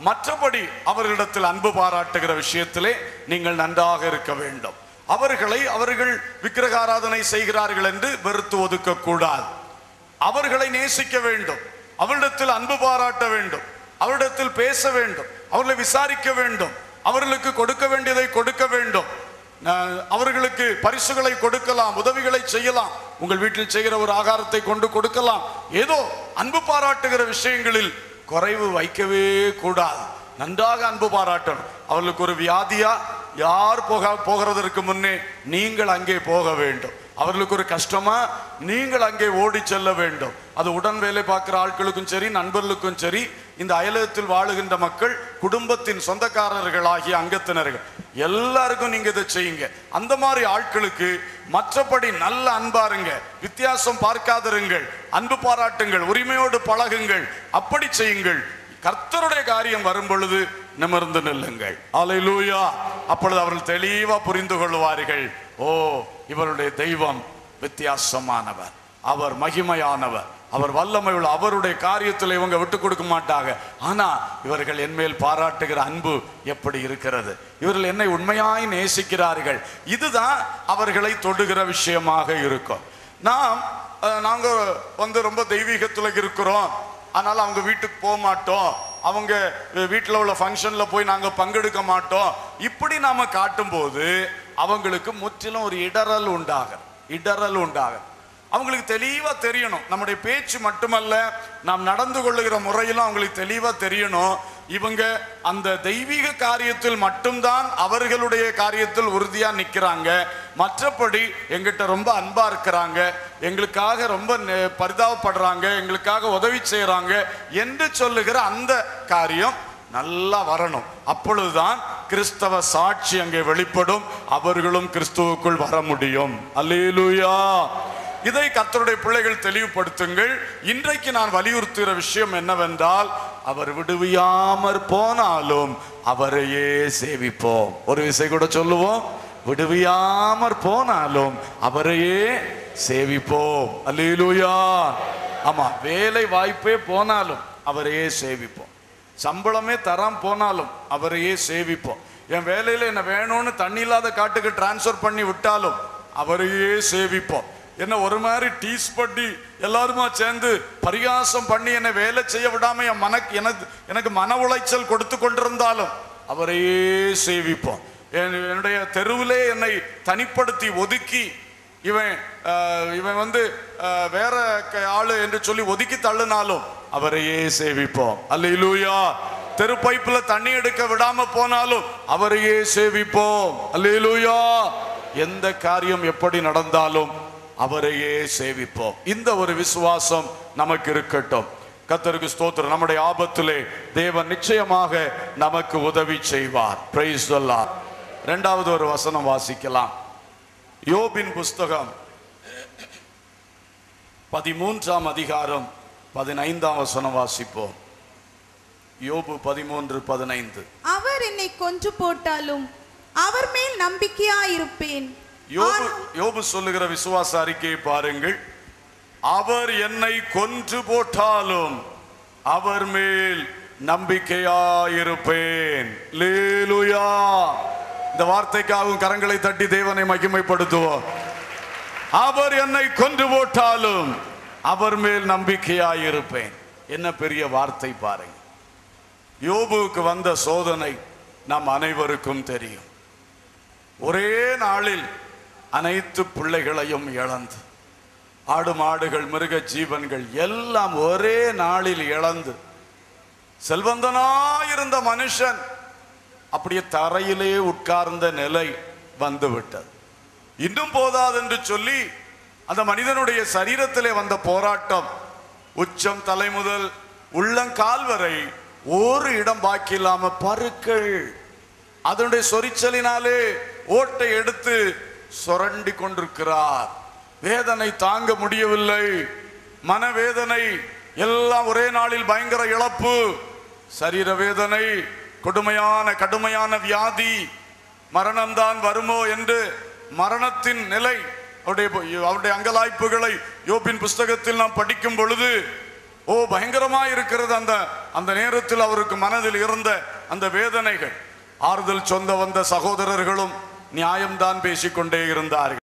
மற்றபடி அவர்களிடத்தில் அன்பு பாராட்டுகிற விஷயத்திலே நீங்கள் நன்றாக இருக்க வேண்டும். அவர்களை அவர்கள் விக்கிரகாராதனை செய்கிறார்கள் என்று வெறுத்து ஒதுக்க கூடாது அவர்களை நேசிக்க வேண்டும். அவரிடத்தில் அன்பு பாராட்ட வேண்டும். அவரிடத்தில் பேச வேண்டும். அவர்களை விசாரிக்க வேண்டும். அவர்களுக்கு கொடுக்க வேண்டியதை கொடுக்க வேண்டும். அவர்களுக்கு பரிசுகளை கொடுக்கலாம் உதவிகளை செய்யலாம். உங்கள் வீட்டில் செய்கிற ஒரு ஆகாரத்தை கொண்டு கொடுக்கலாம். ஏதோ அன்பு பாராட்டுகிற விஷயங்களில் குறைவு வைக்கவே கூடாது. நன்றாக அன்பு பாராட்டணும். அவர்களுக்கு ஒரு வியாதியா யார் போக போகிறதற்கு முன்னே நீங்கள் அங்கே போக வேண்டும். அவர்களுக்கு ஒரு கஷ்டமா நீங்கள் அங்கே ஓடி செல்ல வேண்டும். அது உடன் வேலை பார்க்குற ஆட்களுக்கும் சரி நண்பர்களுக்கும் சரி இந்த அயலகத்தில் வாழுகின்ற மக்கள் குடும்பத்தின் சொந்தக்காரர்களாகிய அங்கத்தினர்கள். எல்லாருக்கும் நீங்க இதை செய்யுங்க. அந்த மாதிரி ஆட்களுக்கு மற்றபடி நல்ல அன்பாருங்க வித்தியாசம் பார்க்காதிருங்கள். அன்பு பாராட்டுங்கள். உரிமையோடு பழகுங்கள். அப்படி செய்யுங்கள். கர்த்தருடைய காரியம் வரும் பொழுது நிமிர்ந்து நில்லுங்கள். லூயா அப்பொழுது அவர்கள் தெளிவா புரிந்து கொள்வார்கள். ஓ இவருடைய தெய்வம் வித்தியாசமானவர். அவர் மகிமையானவர். அவர் வல்லமை உள்ள அவருடைய காரியத்தில் இவங்க விட்டு கொடுக்க மாட்டாங்க. ஆனா இவர்கள் என்மேல் பாராட்டுகிற அன்பு எப்படி இருக்கிறது? இவர்கள் என்னை உண்மையாய் நேசிக்கிறார்கள். இதுதான் அவர்களை தொடுகிற விஷயமாக இருக்கும். நாம் நாங்கள் நாங்க வந்து ரொம்ப தெய்வீகத்துல இருக்கிறோம். அதனால அவங்க வீட்டுக்கு போக மாட்டோம். அவங்க வீட்டில் உள்ள ஃபங்க்ஷனில் போய் நாங்கள் பங்கெடுக்க மாட்டோம். இப்படி நாம காட்டும்போது அவங்களுக்கு முற்றிலும் ஒரு இடரல் உண்டாகும் இடரல் உண்டாகும் அவங்களுக்கு தெளிவாக தெரியணும். நம்முடைய பேச்சு மட்டுமல்ல நாம் நடந்து கொள்ளுகிற முறையிலும் அவங்களுக்கு தெளிவாக தெரியணும். இவங்க அந்த தெய்வீக காரியத்தில் மட்டும்தான் அவர்களுடைய காரியத்தில் உறுதியாக நிற்கிறாங்க மற்றபடி எங்கிட்ட ரொம்ப அன்பாக இருக்கிறாங்க. எங்களுக்காக ரொம்ப நெ- பரிதாபப்படுறாங்க. எங்களுக்காக உதவி செய்கிறாங்க என்று சொல்லுகிற அந்த காரியம் நல்லா வரணும். அப்பொழுதுதான் கிறிஸ்தவ சாட்சி அங்கே வெளிப்படும். அவர்களும் கிறிஸ்துவுக்குள் வர முடியும். அல்லேலூயா! இதை கர்த்தருடைய பிள்ளைகள் தெளிவுபடுத்துங்கள். இன்றைக்கு நான் வலியுறுத்துகிற விஷயம் என்னவென்றால் அவர் விடுவியாமற் போனாலும் அவரையே சேவிப்போம். ஒரு விசை கூட சொல்லுவோம். விடுவியாமற் போனாலும் அவரையே சேவிப்போம். அல்லூயா ஆமா வேலை வாய்ப்பே போனாலும் அவரையே சேவிப்போம். சம்பளமே தராம போனாலும் அவரையே சேவிப்போம். என் வேலையில் என்ன வேணும்னு தண்ணி இல்லாத காட்டுக்கு டிரான்ஸ்ஃபர் பண்ணி விட்டாலும் அவரையே சேவிப்போம். என்ன ஒரு மாதிரி டீஸ் பண்ணி எல்லாருமா சேர்ந்து பரிகாசம் பண்ணி என்னை வேலை செய்ய விடாம என் மனக்கு எனக்கு எனக்கு மன உளைச்சல் கொடுத்து கொண்டிருந்தாலும் அவரையே சேவிப்போம். என்னுடைய தெருவிலே என்னை தனிப்படுத்தி ஒதுக்கி இவன் இவன் வந்து வேற க- ஆளு என்று சொல்லி ஒதுக்கி தள்ளினாலும் அவரையே சேவிப்போம். அல்லேலூயா. தெரு பைப்புல தண்ணி எடுக்க விடாம போனாலும் அவரையே சேவிப்போம். அல்லேலூயா. எந்த காரியம் எப்படி நடந்தாலும் அவரையே சேவிப்போம். இந்த ஒரு விசுவாசம் நமக்கு இருக்கட்டும். கத்தருக்கு ஸ்தோத்திரம். நம்முடைய ஆபத்திலே தேவன் நிச்சயமாக நமக்கு உதவி செய்வார். பிரைஸ் சொல்லார் ரெண்டாவது ஒரு வசனம் வாசிக்கலாம். யோபின் புஸ்தகம் பதிமூன்றாம் அதிகாரம் பதினைந்தாம் வசனம் வாசிப்போம். யோபு பதிமூன்று பதினைந்து. அவர் என்னை கொன்று போட்டாலும் அவர் மேல் நம்பிக்கையா இருப்பேன் யோபு யோபு சொல்லுகிற விசுவாச அறிக்கையை பாருங்கள். அவர் என்னை கொன்று போட்டாலும் அவர் மேல் நம்பிக்கையாயிருப்பேன். லேலுயா இந்த வார்த்தைக்காகவும் கரங்களை தட்டி தேவனை மகிமைப்படுத்துவோம். அவர் என்னை கொன்று போட்டாலும் அவர் மேல் நம்பிக்கையாயிருப்பேன். என்ன பெரிய வார்த்தை பாருங்க. யோபுவுக்கு வந்த சோதனை நம் அனைவருக்கும் தெரியும். ஒரே நாளில் அனைத்து பிள்ளைகளையும் இழந்து. ஆடு மாடுகள் மிருக ஜீவன்கள் எல்லாம் ஒரே நாளில் இழந்து. செல்வந்தனாயிருந்த மனுஷன் அப்படியே தரையிலே உட்கார்ந்த நிலை வந்துவிட்டது. இன்னும் போதாது என்று சொல்லி அந்த மனிதனுடைய சரீரத்திலே வந்த போராட்டம். உச்சம் தலை முதல் உள்ளங்கால் வரை ஒரு இடம் பாக்கி இல்லாம பருக்கள். அதனுடைய சொரிச்சலினாலே ஓட்டை எடுத்து சுரண்டி கொண்டிருக்கிறார். வேதனை தாங்க முடியவில்லை. மனவேதனை எல்லாம் ஒரே நாளில் பயங்கர இழப்பு. சரீர வேதனை கொடுமையான கடுமையான வியாதி. மரணம்தான் வருமோ என்று மரணத்தின் நிலை அவருடைய அவருடைய அங்கலாய்ப்புகளை யோபின் புஸ்தகத்தில் நாம் படிக்கும் பொழுது ஓ பயங்கரமாக இருக்கிறது அந்த அந்த நேரத்தில் அவருக்கு மனதில் இருந்த அந்த வேதனைகள். ஆறுதல் சொந்த வந்த சகோதரர்களும் நியாயம்தான் பேசிக்கொண்டே இருந்தார்கள்.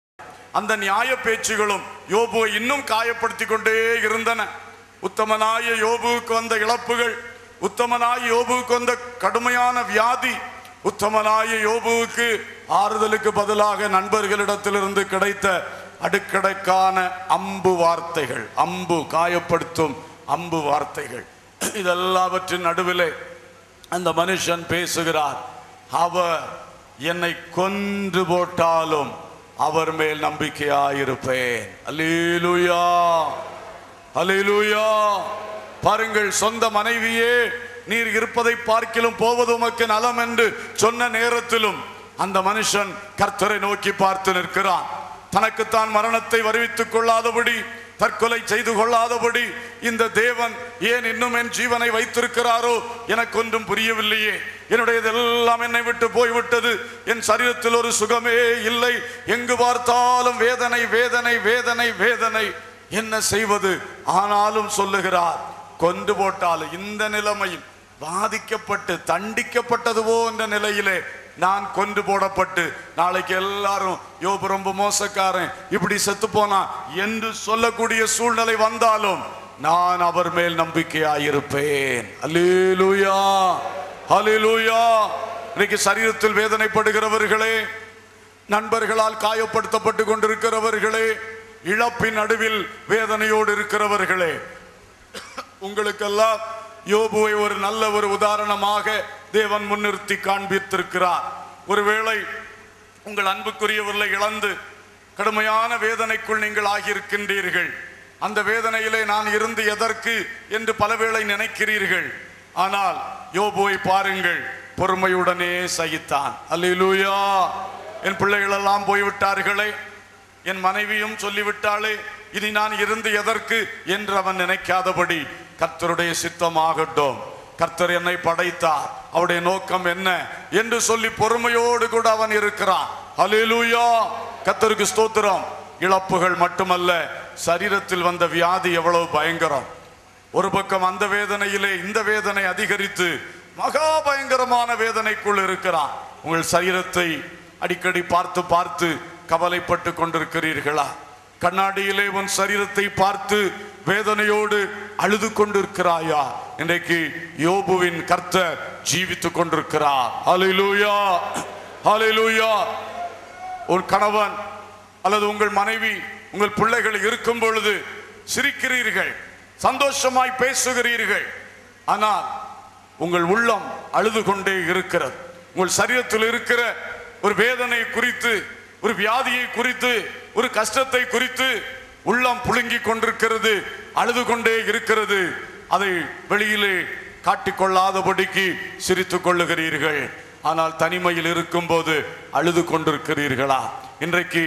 அந்த நியாய பேச்சுகளும் யோபுவை இன்னும் காயப்படுத்தி கொண்டே இருந்தன. உத்தமனாய யோபுவுக்கு வந்த இழப்புகள் உத்தமனாய யோபுவுக்கு வந்த கடுமையான வியாதி உத்தமனாய யோபுவுக்கு ஆறுதலுக்கு பதிலாக நண்பர்களிடத்திலிருந்து கிடைத்த அடுக்கடைக்கான அம்பு வார்த்தைகள் அம்பு காயப்படுத்தும் அம்பு வார்த்தைகள். இதெல்லாவற்றின் நடுவிலே அந்த மனுஷன் பேசுகிறார் அவர் என்னை கொன்று போட்டாலும் அவர் மேல் நம்பிக்கையாயிருப்பேன். அலிலுயா அலிலுயா பாருங்கள் சொந்த மனைவியே நீர் இருப்பதை பார்க்கிலும் போவது உமக்கு நலம் என்று சொன்ன நேரத்திலும் அந்த மனுஷன் கர்த்தரை நோக்கி பார்த்து நிற்கிறான். தனக்குத்தான் மரணத்தை வருவித்துக் கொள்ளாதபடி தற்கொலை செய்து கொள்ளாதபடி இந்த தேவன் ஏன் இன்னும் என் ஜீவனை வைத்திருக்கிறாரோ எனக்கு ஒன்றும் புரியவில்லையே. என்னுடையதெல்லாம் என்னை விட்டு போய்விட்டது. என் சரீரத்தில் ஒரு சுகமே இல்லை. எங்கு பார்த்தாலும் வேதனை வேதனை வேதனை வேதனை. என்ன செய்வது? ஆனாலும் சொல்லுகிறார் கொண்டு போட்டால் இந்த நிலைமையில் பாதிக்கப்பட்டு தண்டிக்கப்பட்டது போன்ற நிலையிலே நான் கொண்டு போடப்பட்டு நாளைக்கு எல்லாரும் யோபு ரொம்ப மோசக்காரன் இப்படி செத்து போனா என்று சொல்லக்கூடிய சூழ்நிலை வந்தாலும் நான் அவர் மேல் நம்பிக்கையாயிருப்பேன். அல்லேலூயா! அல்லேலூயா இன்னைக்கு சரீரத்தில் வேதனைப்படுகிறவர்களே நண்பர்களால் காயப்படுத்தப்பட்டு கொண்டிருக்கிறவர்களே இழப்பின் நடுவில் வேதனையோடு இருக்கிறவர்களே உங்களுக்கெல்லாம் யோபுவை ஒரு நல்ல ஒரு உதாரணமாக தேவன் முன்னிறுத்தி காண்பித்திருக்கிறார். ஒருவேளை உங்கள் அன்புக்குரியவர்களை இழந்து கடுமையான வேதனைக்குள் நீங்கள் ஆகியிருக்கின்றீர்கள். அந்த வேதனையிலே நான் இருந்து எதற்கு என்று பலவேளை நினைக்கிறீர்கள். ஆனால் யோபுவை பாருங்கள் பொறுமையுடனே சகித்தான். அல்லேலூயா! என் பிள்ளைகள் எல்லாம் போய்விட்டார்களே என் மனைவியும் சொல்லிவிட்டாளே இனி நான் இருந்து எதற்கு என்று அவன் நினைக்காதபடி கர்த்தருடைய சித்தமாகட்டும். கர்த்தர் என்னை படைத்தார் அவருடைய நோக்கம் என்ன என்று சொல்லி பொறுமையோடு கூட அவன் இருக்கிறான். ஹalleluya கர்த்தருக்கு ஸ்தோத்திரம். இழப்புகள் மட்டுமல்ல சரீரத்தில் வந்த வியாதி எவ்வளவு பயங்கரம். ஒரு பக்கம் அந்த வேதனையிலே இந்த வேதனை அதிகரித்து மகா பயங்கரமான வேதனைக்குள் இருக்கிறான். உங்கள் சரீரத்தை அடிக்கடி பார்த்து பார்த்து கவலைப்பட்டு கொண்டிருக்கிறீர்களா? கண்ணாடியிலே உன் சரீரத்தை பார்த்து வேதனையோடு அழுது கொண்டிருக்கிறாயா? இன்றைக்கு யோபுவின் கர்த்தர் ஜீவித்து கொண்டிருக்கிறார். ஹalleluya ஹalleluya ஒரு கணவன் அல்லது உங்கள் மனைவி உங்கள் பிள்ளைகள் இருக்கும் பொழுது சிரிக்கிறீர்கள். சந்தோஷமாய் பேசுகிறீர்கள். ஆனால் உங்கள் உள்ளம் அழுது கொண்டே இருக்கிறது. உங்கள் சரீரத்தில் இருக்கிற ஒரு வேதனை குறித்து ஒரு வியாதியை குறித்து ஒரு கஷ்டத்தை குறித்து உள்ளம் புழுங்கி கொண்டிருக்கிறது அழுது கொண்டே இருக்கிறது. அதை வெளியிலே காட்டிக்கொள்ளாதபடிக்கு சிரித்துக் கொள்ளுகிறீர்கள். ஆனால் தனிமையில் இருக்கும்போது அழுது கொண்டிருக்கிறீர்களா? இன்றைக்கு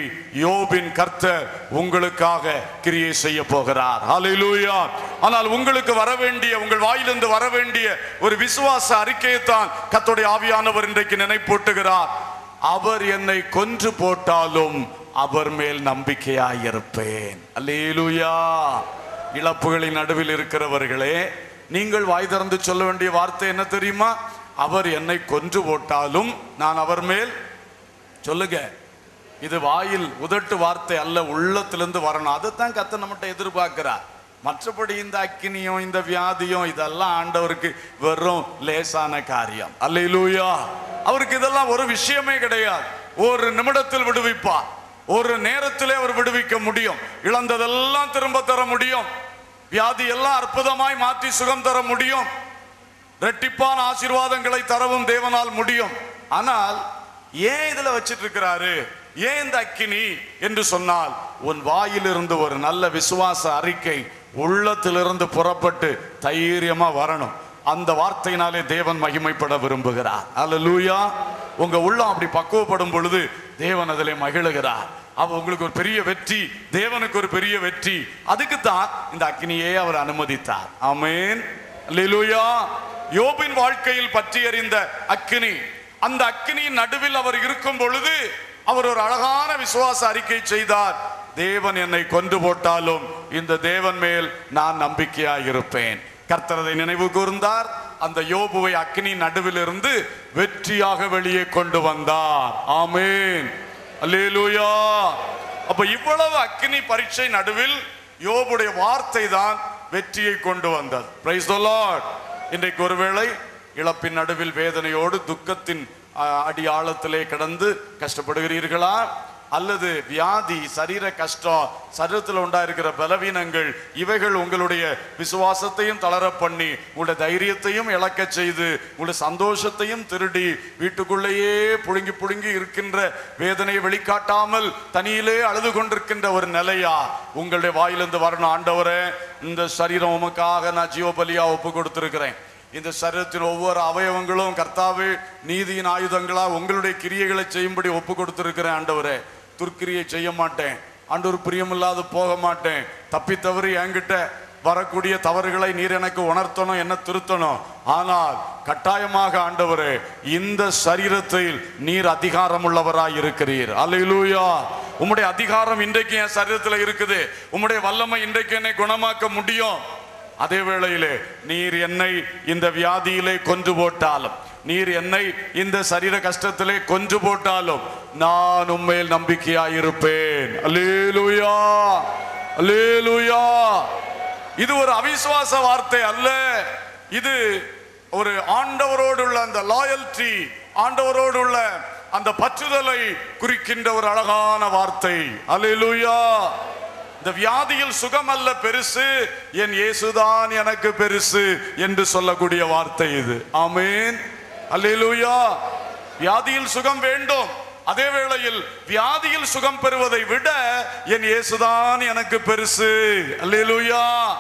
யோபின் கர்த்தர் உங்களுக்காக கிரியை செய்ய போகிறார். ஹalleluya ஆனால் உங்களுக்கு வர வேண்டிய உங்கள் வாயிலிருந்து வர வேண்டிய ஒரு விசுவாச அறிக்கையைத்தான் கத்தோடைய ஆவியானவர் இன்றைக்கு நினைப்பூட்டுகிறார். அவர் என்னை கொன்று போட்டாலும் அவர் மேல் நம்பிக்கையாயிருப்பேன். அல்லேலூயா இழப்புகளின் நடுவில் இருக்கிறவர்களே நீங்கள் வாய் திறந்து சொல்ல வேண்டிய வார்த்தை என்ன தெரியுமா? அவர் என்னை கொன்று போட்டாலும் நான் அவர் மேல் சொல்லுங்க. இது வாயில் உதட்டு வார்த்தை அல்ல உள்ளத்திலிருந்து வரணும். அதைத்தான் கத்த நம்மகிட்ட எதிர்பார்க்கிறார். மற்றபடி இந்த அக்கினியும் இந்த வியாதியும் இதெல்லாம் ஆண்டவருக்கு வெறும் லேசான காரியம். அல்லேலூயா. அவருக்கு இதெல்லாம் ஒரு விஷயமே கிடையாது. ஒரு நிமிடத்தில் விடுவிப்பார். ஒரு நேரத்திலே அவர் விடுவிக்க முடியும். இழந்ததெல்லாம் திரும்ப தர முடியும். வியாதி எல்லாம் அற்புதமாய் மாற்றி சுகம் தர முடியும். ரெட்டிப்பான ஆசீர்வாதங்களை தரவும் தேவனால் முடியும். ஆனால் ஏன் இதுல வச்சிட்டு இருக்கிறாரு ஏன் இந்த அக்கினி? என்று சொன்னால் உன் வாயிலிருந்து ஒரு நல்ல விசுவாச அறிக்கை உள்ளத்திலிருந்து புறப்பட்டு தைரியமா வரணும். அந்த வார்த்தையினாலே தேவன் மகிமைப்பட விரும்புகிறார். அல்லேலூயா உங்க உள்ளம் அப்படி பக்குவப்படும் பொழுது தேவன் அதிலே மகிழுகிறார். அவ உங்களுக்கு ஒரு பெரிய வெற்றி தேவனுக்கு ஒரு பெரிய வெற்றி. அதுக்கு தான் இந்த அக்கினியை அவர் அனுமதித்தார். ஆமென் அல்லேலூயா யோபின் வாழ்க்கையில் பற்றி எறிந்த அக்கினி. அந்த அக்கினியின் நடுவில் அவர் இருக்கும் பொழுது அவர் ஒரு அழகான விசுவாச அறிக்கை செய்தார். தேவன் என்னை கொண்டு போட்டாலும் இந்த தேவன் மேல் நான் நம்பிக்கையாக இருப்பேன் கர்த்தரதை நினைவு கூர்ந்தார். அந்த யோபுவை அக்கினி நடுவிலிருந்து வெற்றியாக வெளியே கொண்டு வந்தார். ஆமேன். அல்லேலூயா. அப்ப இவ்வளவு அக்னி பரீட்சை நடுவில் யோபுடைய வார்த்தை தான் வெற்றியை கொண்டு வந்தது. பிரைஸ் த லார்ட் இன்றைக்கு ஒருவேளை இழப்பின் நடுவில் வேதனையோடு துக்கத்தின் அடியாளத்திலே கடந்து கிடந்து கஷ்டப்படுகிறீர்களா? அல்லது வியாதி சரீர கஷ்டம் சரீரத்தில் உண்டாயிருக்கிற பலவீனங்கள் இவைகள் உங்களுடைய விசுவாசத்தையும் தளர பண்ணி உங்களுடைய தைரியத்தையும் இழக்க செய்து உங்களுடைய சந்தோஷத்தையும் திருடி வீட்டுக்குள்ளேயே புழுங்கி புழுங்கி இருக்கின்ற வேதனையை வெளிக்காட்டாமல் தனியிலே அழுது கொண்டிருக்கின்ற ஒரு நிலையா? உங்களுடைய வாயிலிருந்து வரணும் ஆண்டவரே இந்த சரீரம் உமக்காக நான் ஜீவபலியா ஒப்பு கொடுத்துருக்கிறேன். இந்த சரீரத்தின் ஒவ்வொரு அவயவங்களும் கர்த்தாவே நீதியின் ஆயுதங்களா உங்களுடைய கிரியைகளை செய்யும்படி ஒப்பு கொடுத்துருக்கிறேன் ஆண்டவரே. துர்க்கிரியை செய்ய மாட்டேன். ஆண்டவர் பிரியமில்லாது போக மாட்டேன். தப்பி தவறி என்கிட்ட வரக்கூடிய தவறுகளை நீர் எனக்கு உணர்த்தணும் என்ன திருத்தணும் ஆனால் கட்டாயமாக ஆண்டவரே இந்த சரீரத்தில் நீர் அதிகாரம் உள்ளவராய் இருக்கிறீர். அலையிலூயா உம்முடைய அதிகாரம் இன்றைக்கு என் சரீரத்தில் இருக்குது. உம்முடைய வல்லமை இன்றைக்கு என்னை குணமாக்க முடியும். அதே வேளையிலே நீர் என்னை இந்த வியாதியிலே கொன்று போட்டாலும் நீர் என்னை இந்த சரீர கஷ்டத்திலே கொஞ்சு போட்டாலும் நான் உண்மையில் நம்பிக்கையாயிருப்பேன். அலேலுயா அலேலுயா இது ஒரு அவிசுவாச வார்த்தை அல்ல. இது ஒரு ஆண்டவரோடு உள்ள அந்த லாயல்டி ஆண்டவரோடு உள்ள அந்த பற்றுதலை குறிக்கின்ற ஒரு அழகான வார்த்தை. அலிலுயா இந்த வியாதியில் சுகம் அல்ல பெருசு என் இயேசுதான் எனக்கு பெருசு என்று சொல்லக்கூடிய வார்த்தை இது. ஆமென். அல்லேலூயா. வியாதியில் சுகம் வேண்டும். அதே வேளையில் வியாதியில் சுகம் பெறுவதை விட என் இயேசுதான் எனக்கு பெருசு. அல்லேலூயா.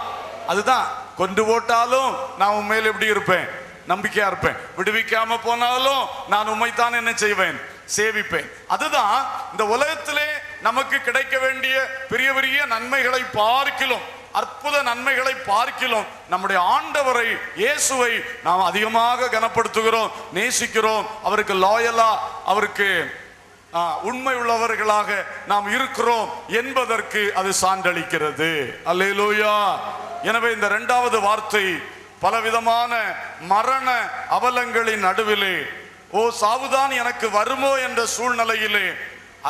அதுதான். கொண்டு போட்டாலும் நான் உண்மையில் எப்படி இருப்பேன்? நம்பிக்கையா இருப்பேன். விடுவிக்காம போனாலும் நான் உண்மைத்தான் என்ன செய்வேன்? சேவிப்பேன். அதுதான் இந்த உலகத்திலே நமக்கு கிடைக்க வேண்டிய பெரிய பெரிய நன்மைகளை பார்க்கிலும். அற்புத நன்மைகளை பார்க்கிலும் நம்முடைய ஆண்டவரை இயேசுவை நாம் அதிகமாக கனப்படுத்துகிறோம் நேசிக்கிறோம். அவருக்கு லாயலா அவருக்கு உண்மை உள்ளவர்களாக நாம் இருக்கிறோம் என்பதற்கு அது சான்றளிக்கிறது. அல்லேலூயா. எனவே இந்த இரண்டாவது வார்த்தை பலவிதமான மரண அவலங்களின் நடுவிலே ஓ சாவுதான் எனக்கு வருமோ என்ற சூழ்நிலையிலே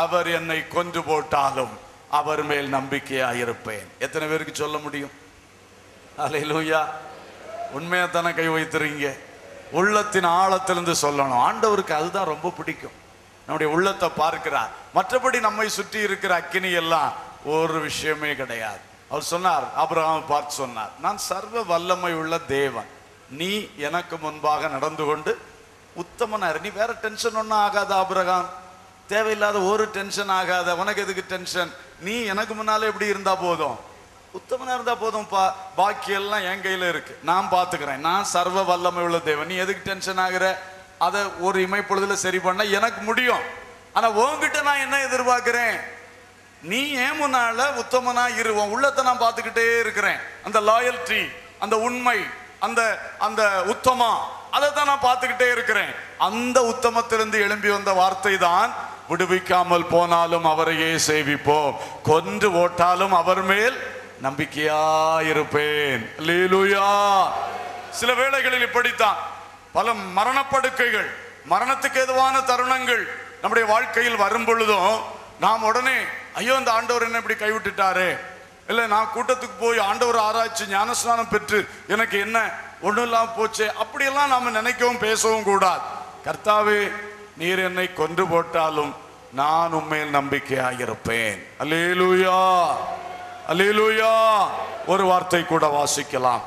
அவர் என்னை கொன்று போட்டாலும் அவர் மேல் நம்பிக்கையாக இருப்பேன் எத்தனை பேருக்கு சொல்ல முடியும்? அலையிலூயா உண்மையாக தானே கை வைத்துறீங்க உள்ளத்தின் ஆழத்திலிருந்து சொல்லணும். ஆண்டவருக்கு அதுதான் ரொம்ப பிடிக்கும். நம்முடைய உள்ளத்தை பார்க்கிறார். மற்றபடி நம்மை சுற்றி இருக்கிற அக்கினி எல்லாம் ஒரு விஷயமே கிடையாது. அவர் சொன்னார் அப்புறம் பார்த்து சொன்னார் நான் சர்வ வல்லமை உள்ள தேவன். நீ எனக்கு முன்பாக நடந்து கொண்டு உத்தமனார் நீ வேற டென்ஷன் ஒன்றும் ஆகாத ஆபிரகாம். தேவையில்லாத ஒரு டென்ஷன் ஆகாத உனக்கு எதுக்கு டென்ஷன் நீ எனக்கு முன்னாலே எப்படி இருந்தா போதும். உத்தமனா இருந்தா போதும்ப்பா பாக்கி எல்லாம் என் கையில இருக்கு. நான் பாத்துக்கிறேன். நான் சர்வ வல்லமை உள்ள தேவன். நீ எதுக்கு டென்ஷன் ஆகுற? அதை ஒரு இமைப்பொழுதுல சரி பண்ண எனக்கு முடியும். ஆனா உன்கிட்ட நான் என்ன எதிர்பார்க்கிறேன்? நீ ஏன் முன்னால உத்தமனா இருவோம் உள்ளத்தை நான் பார்த்துக்கிட்டே இருக்கிறேன். அந்த லாயல்டி அந்த உண்மை அந்த அந்த உத்தமம் அதை தான் நான் பார்த்துக்கிட்டே இருக்கிறேன். அந்த உத்தமத்திலிருந்து எழும்பி வந்த வார்த்தை தான் விடுவிக்காமல் போனாலும் அவரையே சேவிப்போம். கொன்று ஓட்டாலும் அவர் மேல் நம்பிக்கையா இருப்பேன் சில வேளைகளில் இப்படித்தான். பல மரணப்படுக்கைகள் மரணத்துக்கு எதுவான தருணங்கள் நம்முடைய வாழ்க்கையில் வரும் பொழுதும் நாம் உடனே ஐயோ இந்த ஆண்டவர் என்ன இப்படி கைவிட்டுட்டாரே. இல்லை நான் கூட்டத்துக்கு போய் ஆண்டவர் ஆராய்ச்சி ஞானஸ்நானம் பெற்று எனக்கு என்ன ஒன்றும் இல்லாமல் போச்சு. அப்படியெல்லாம் நாம் நினைக்கவும் பேசவும் கூடாது. கர்த்தாவே நீர் என்னை கொன்று போட்டாலும் நான் உண்மையில் நம்பிக்கையாயிருப்பேன். அலேலுயா அலேலுயா ஒரு வார்த்தை கூட வாசிக்கலாம்.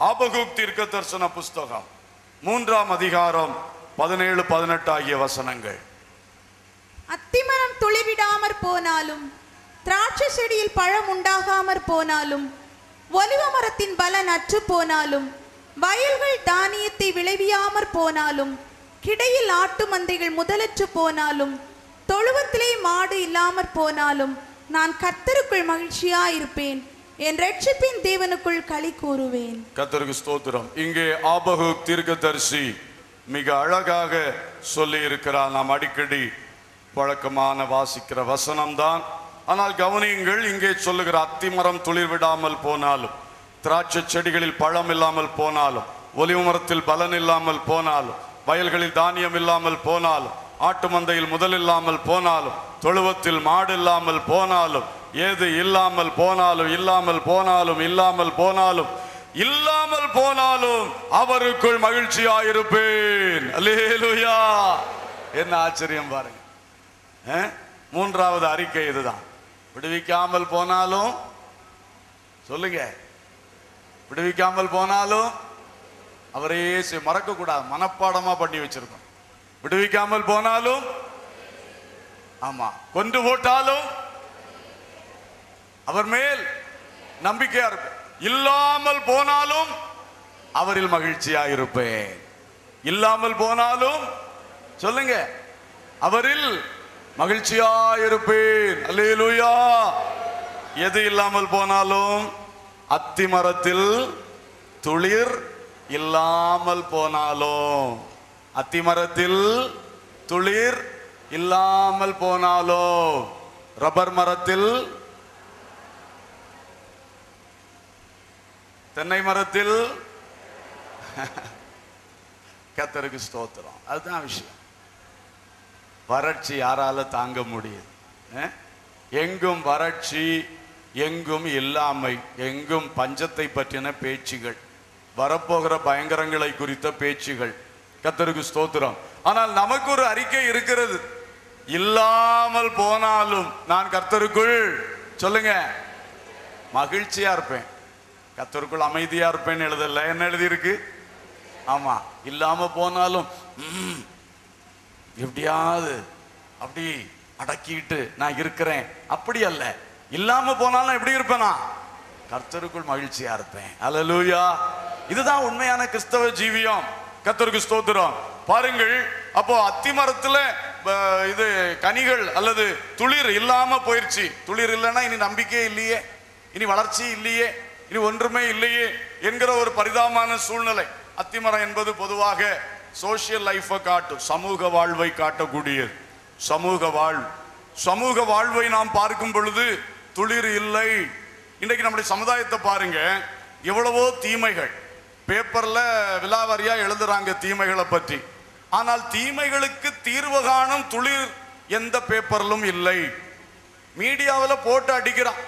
ஆபகுப் தீர்க்க தரிசன புஸ்தகம் மூன்றாம் அதிகாரம் பதினேழு பதினெட்டு ஆகிய வசனங்கள். அத்திமரம் துளிவிடாமற் போனாலும் திராட்சை செடியில் பழம் உண்டாகாமற் போனாலும் ஒலிவ மரத்தின் பலன் அற்று போனாலும் வயல்கள் தானியத்தை விளைவியாமற் போனாலும் கிடையில் ஆட்டு மந்தைகள் முதலற்று போனாலும் தொழுவத்திலே மாடு இல்லாமற் போனாலும் நான் கர்த்தருக்குள் மகிழ்ச்சியாயிருப்பேன். என் ரட்சிப்பின் தேவனுக்குள் களி கூறுவேன். கர்த்தருக்கு ஸ்தோத்திரம். இங்கே ஆபகு தீர்க்கதரிசி மிக அழகாக சொல்லி இருக்கிறார் நாம் அடிக்கடி பழக்கமான வாசிக்கிற வசனம்தான். ஆனால் கவனியுங்கள் இங்கே சொல்லுகிற அத்திமரம் துளிர் விடாமல் போனாலும் திராட்சை செடிகளில் பழம் இல்லாமல் போனாலும் ஒலிவு மரத்தில் பலன் இல்லாமல் போனாலும் வயல்களில் தானியம் இல்லாமல் போனாலும் ஆட்டு மந்தையில் முதல் இல்லாமல் போனாலும் தொழுவத்தில் மாடு இல்லாமல் போனாலும் ஏது இல்லாமல் போனாலும் இல்லாமல் போனாலும் இல்லாமல் போனாலும் இல்லாமல் போனாலும் அவருக்குள் மகிழ்ச்சியாயிருப்பேன். அல்லேலூயா. என்ன ஆச்சரியம் பாருங்க. மூன்றாவது அறிக்கை இதுதான். விடுவிக்காமல் போனாலும் சொல்லுங்க. விடுவிக்காமல் போனாலும் அவரே மறக்க கூடாது மனப்பாடமா பண்ணி வச்சிருக்கோம். விடுவிக்காமல் போனாலும் ஆமா கொண்டு போட்டாலும் அவர் மேல் நம்பிக்கையா இருப்பேன் இல்லாமல் போனாலும் அவரில் மகிழ்ச்சியா இருப்பேன். இல்லாமல் போனாலும் சொல்லுங்க அவரில் மகிழ்ச்சியா இருப்பேன். அல்லேலூயா. எது இல்லாமல் போனாலும் அத்தி மரத்தில் துளிர் இல்லாமல் போனாலும் அத்தி மரத்தில் துளிர் இல்லாமல் போனாலோ ரப்பர் மரத்தில் தென்னை மரத்தில் கத்தருக்கு ஸ்தோத்திரம். அதுதான் விஷயம். வறட்சி யாரால தாங்க முடியுது எங்கும் வறட்சி எங்கும் இல்லாமை எங்கும் பஞ்சத்தை பற்றின பேச்சுகள். வரப்போகிற பயங்கரங்களை குறித்த பேச்சுகள். கத்தருக்கு ஸ்தோத்திரம். ஆனால் நமக்கு ஒரு அறிக்கை இருக்கிறது. இல்லாமல் போனாலும் நான் கர்த்தருக்குள் சொல்லுங்க மகிழ்ச்சியா இருப்பேன். கத்தருக்குள் அமைதியா இருப்பேன்னு எழுதல. என்ன எழுதியிருக்கு? ஆமா இல்லாம போனாலும் ம், எப்படியாவது அப்படி அடக்கிட்டு நான் இருக்கிறேன். அப்படி அல்ல. இல்லாம போனாலும் எப்படி இருப்பேனா? கர்த்தருக்குள் மகிழ்ச்சியா இருப்பேன். அலலூயா இதுதான் உண்மையான கிறிஸ்தவ ஜீவியம். கர்த்தருக்கு ஸ்தோத்திரம். பாருங்கள் அப்போ அத்தி மரத்துல இது கனிகள் அல்லது துளிர் இல்லாம போயிருச்சு. துளிர் இல்லைன்னா இனி நம்பிக்கை இல்லையே. இனி வளர்ச்சி இல்லையே. இனி ஒன்றுமே இல்லையே என்கிற ஒரு பரிதாபமான சூழ்நிலை. அத்திமரம் என்பது பொதுவாக சோஷியல் லைஃபை காட்டும். சமூக வாழ்வை காட்டக்கூடியது. சமூக வாழ்வு. சமூக வாழ்வை நாம் பார்க்கும் பொழுது துளிர் இல்லை இன்றைக்கு நம்முடைய சமுதாயத்தை பாருங்க எவ்வளவோ தீமைகள். பேப்பரில் விலாவாரியாக எழுதுறாங்க தீமைகளை பற்றி. ஆனால் தீமைகளுக்கு தீர்வு காணும் துளிர் எந்த பேப்பரிலும் இல்லை. மீடியாவில் போட்டு அடிக்கிறான்.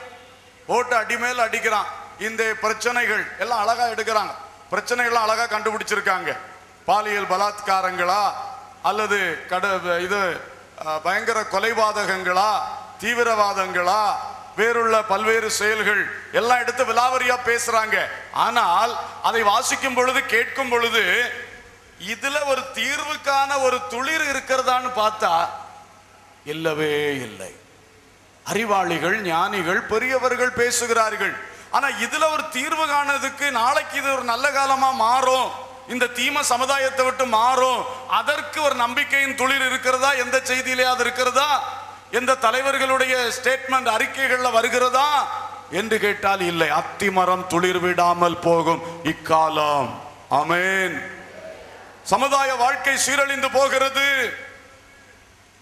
போட்டு அடி மேல் அடிக்கிறான். இந்த பிரச்சனைகள் எல்லாம் அழகாக எடுக்கிறாங்க. பிரச்சனைகள்லாம் அழகாக கண்டுபிடிச்சிருக்காங்க. பாலியல் பலாத்காரங்களா அல்லது கட இது பயங்கர கொலைபாதகங்களா தீவிரவாதங்களா வேறுள்ள பல்வேறு செயல்கள் எல்லாம் எடுத்து விலாவரியா பேசுறாங்க. ஆனால் அதை வாசிக்கும் பொழுது கேட்கும் பொழுது இதுல ஒரு தீர்வுக்கான ஒரு துளிர் இருக்கிறதான்னு பார்த்தா இல்லவே இல்லை. அறிவாளிகள் ஞானிகள் பெரியவர்கள் பேசுகிறார்கள். ஆனா இதுல ஒரு தீர்வு காணதுக்கு நாளைக்கு இது ஒரு நல்ல காலமா மாறும். இந்த தீம சமுதாயத்தை விட்டு மாறும். அதற்கு ஒரு நம்பிக்கையின் துளிர் இருக்கிறதா? எந்த செய்தியிலேயாவது இருக்கிறதா? எந்த தலைவர்களுடைய ஸ்டேட்மெண்ட் அறிக்கைகள்ல வருகிறதா? என்று கேட்டால் இல்லை. அத்திமரம் துளிர் விடாமல் போகும் இக்காலம். அமேன் சமுதாய வாழ்க்கை சீரழிந்து போகிறது.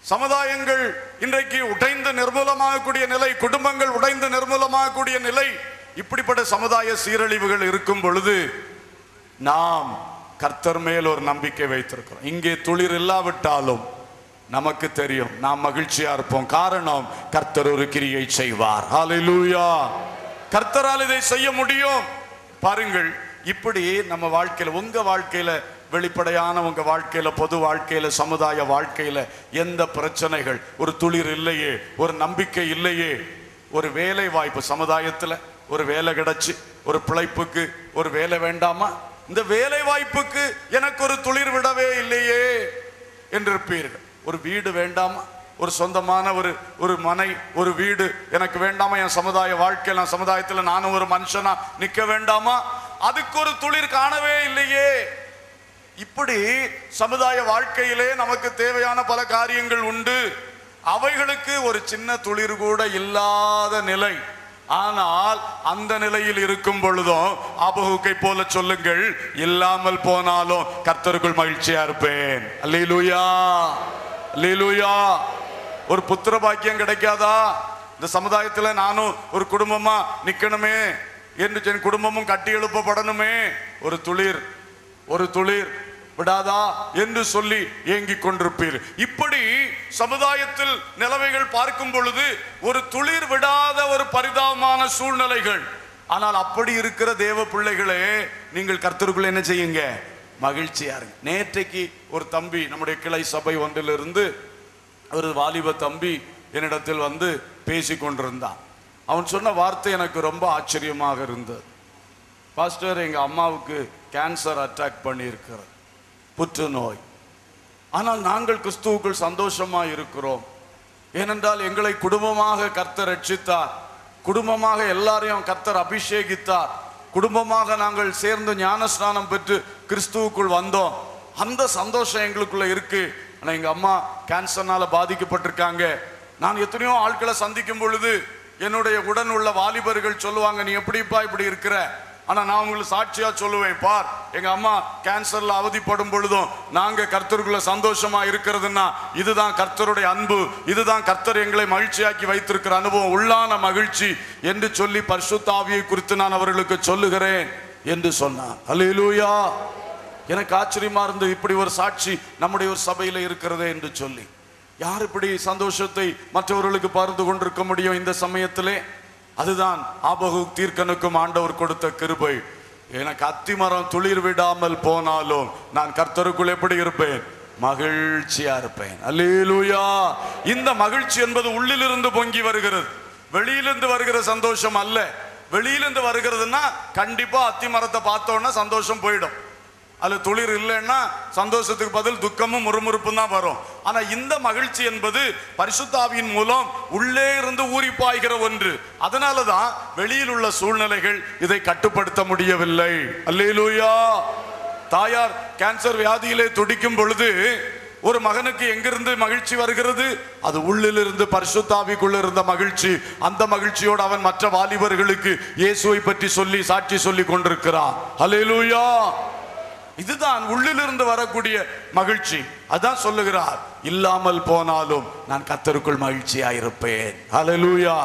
சமுதாயங்கள் இன்றைக்கு உடைந்து நிர்மூலமாகக்கூடிய நிலை குடும்பங்கள் உடைந்து நிர்மூலமாகக்கூடிய நிலை இப்படிப்பட்ட சமுதாய சீரழிவுகள் இருக்கும் பொழுது நாம் கர்த்தர் மேல் ஒரு நம்பிக்கை வைத்திருக்கிறோம். இங்கே துளிர் இல்லாவிட்டாலும் நமக்கு தெரியும். நாம் மகிழ்ச்சியா இருப்போம். காரணம் கர்த்தர் ஒரு கிரியை செய்வார். ஹalleluya கர்த்தரால் இதை செய்ய முடியும். பாருங்கள் இப்படி நம்ம வாழ்க்கையில உங்க வாழ்க்கையில வெளிப்படையான உங்க வாழ்க்கையில பொது வாழ்க்கையில சமுதாய வாழ்க்கையில எந்த பிரச்சனைகள்? ஒரு துளிர் இல்லையே ஒரு நம்பிக்கை இல்லையே. ஒரு வேலை வாய்ப்பு சமுதாயத்துல ஒரு வேலை கிடைச்சு ஒரு பிழைப்புக்கு ஒரு வேலை வேண்டாமா? இந்த வேலை வாய்ப்புக்கு எனக்கு ஒரு துளிர் விடவே இல்லையே என்றிருப்பீர்கள். ஒரு வீடு வேண்டாமா ஒரு சொந்தமான ஒரு ஒரு மனை ஒரு வீடு. எனக்கு வேண்டாமா? என் சமுதாய வாழ்க்கையில் நான் சமுதாயத்தில் நானும் ஒரு மனுஷனா நிற்க வேண்டாமா? அதுக்கு ஒரு துளிர் காணவே இல்லையே. இப்படி சமுதாய வாழ்க்கையிலே நமக்கு தேவையான பல காரியங்கள் உண்டு. அவைகளுக்கு ஒரு சின்ன துளிர் கூட இல்லாத நிலை. ஆனால் அந்த நிலையில் இருக்கும் பொழுதும் அபகுக்கை போல சொல்லுங்கள் இல்லாமல் போனாலும் கர்த்தருக்குள் மகிழ்ச்சியா இருப்பேன். அல்லேலூயா. லீலூயா ஒரு புத்திர பாக்கியம் கிடைக்காதா? இந்த சமுதாயத்தில் நானும் ஒரு குடும்பமா நிக்கணுமே என்று என் குடும்பமும் கட்டி எழுப்பப்படணுமே. ஒரு துளிர் ஒரு துளிர் விடாதா என்று சொல்லி ஏங்கிக் கொண்டிருப்பீர். இப்படி சமுதாயத்தில் நிலைமைகள் பார்க்கும் பொழுது ஒரு துளிர் விடாத ஒரு பரிதாபமான சூழ்நிலைகள். ஆனால் அப்படி இருக்கிற தேவ பிள்ளைகளே நீங்கள் கர்த்தருக்குள்ள என்ன செய்யுங்க? மகிழ்ச்சியா இருங்க நேற்றைக்கு ஒரு தம்பி நம்முடைய கிளை சபை ஒன்றிலிருந்து ஒரு வாலிப தம்பி என்னிடத்தில் வந்து பேசி கொண்டிருந்தான். அவன் சொன்ன வார்த்தை எனக்கு ரொம்ப ஆச்சரியமாக இருந்தது. பாஸ்டர் எங்கள் அம்மாவுக்கு கேன்சர் அட்டாக் பண்ணியிருக்கிறது புற்றுநோய். ஆனால் நாங்கள் கிறிஸ்துவுக்குள் சந்தோஷமாக இருக்கிறோம். ஏனென்றால் எங்களை குடும்பமாக கர்த்தர் ரட்சித்தார். குடும்பமாக எல்லாரையும் கர்த்தர் அபிஷேகித்தார். குடும்பமாக நாங்கள் சேர்ந்து ஞானஸ்நானம் பெற்று கிறிஸ்துவுக்குள் வந்தோம். அந்த சந்தோஷம் எங்களுக்குள்ள இருக்கு. ஆனா எங்க அம்மா கேன்சர்னால பாதிக்கப்பட்டிருக்காங்க. நான் எத்தனையோ ஆட்களை சந்திக்கும் பொழுது என்னுடைய உடன் உள்ள வாலிபர்கள் சொல்லுவாங்க நீ எப்படிப்பா இப்படி இருக்கிற? ஆனால் நான் உங்களுக்கு சாட்சியாக சொல்லுவேன் பார். எங்கள் அம்மா கேன்சரில் அவதிப்படும் பொழுதும் நாங்கள் கர்த்தருக்குள்ள சந்தோஷமாக இருக்கிறதுன்னா இதுதான் கர்த்தருடைய அன்பு இதுதான் கர்த்தர் எங்களை மகிழ்ச்சியாக்கி வைத்திருக்கிற அனுபவம் உள்ளான மகிழ்ச்சி என்று சொல்லி பரிசுத்தாவியை குறித்து நான் அவர்களுக்கு சொல்லுகிறேன் என்று சொன்னார். அலிலூயா எனக்கு ஆச்சரியமா இருந்தது இப்படி ஒரு சாட்சி நம்முடைய ஒரு சபையில் இருக்கிறதே என்று சொல்லி. யார் இப்படி சந்தோஷத்தை மற்றவர்களுக்கு பகிர்ந்து கொண்டிருக்க முடியும் இந்த சமயத்திலே? அதுதான் ஆபகு தீர்க்கனுக்கும் ஆண்டவர் கொடுத்த கிருபை. எனக்கு அத்தி மரம் துளிர் விடாமல் போனாலும் நான் கர்த்தருக்குள் எப்படி இருப்பேன்? மகிழ்ச்சியா இருப்பேன். அல்லேலூயா. இந்த மகிழ்ச்சி என்பது உள்ளிலிருந்து பொங்கி வருகிறது. வெளியிலிருந்து வருகிற சந்தோஷம் அல்ல. வெளியிலிருந்து வருகிறதுன்னா கண்டிப்பா அத்திமரத்தை பார்த்தோன்னா சந்தோஷம் போயிடும். அதுல துளிர் இல்லைன்னா சந்தோஷத்துக்கு பதில் துக்கமும் முறுமுறுப்பும் தான் வரும். ஆனா இந்த மகிழ்ச்சி என்பது பரிசுத்தாவியின் மூலம் உள்ளே இருந்து ஊறி பாய்கிற ஒன்று. அதனாலதான் வெளியில் உள்ள சூழ்நிலைகள் இதை கட்டுப்படுத்த முடியவில்லை. அல்லேலூயா. தாயார் கேன்சர் வியாதியிலே துடிக்கும் பொழுது ஒரு மகனுக்கு எங்கிருந்து மகிழ்ச்சி வருகிறது? அது உள்ளிலிருந்து பரிசுத்தாவிக்குள்ள இருந்த மகிழ்ச்சி. அந்த மகிழ்ச்சியோடு அவன் மற்ற வாலிபர்களுக்கு இயேசுவை பற்றி சொல்லி சாட்சி சொல்லி கொண்டிருக்கிறான். அல்லேலூயா. இதுதான் உள்ளிலிருந்து வரக்கூடிய மகிழ்ச்சி. அதான் சொல்லுகிறார் இல்லாமல் போனாலும் நான் கத்தருக்குள் மகிழ்ச்சியா இருப்பேன் அலலூயா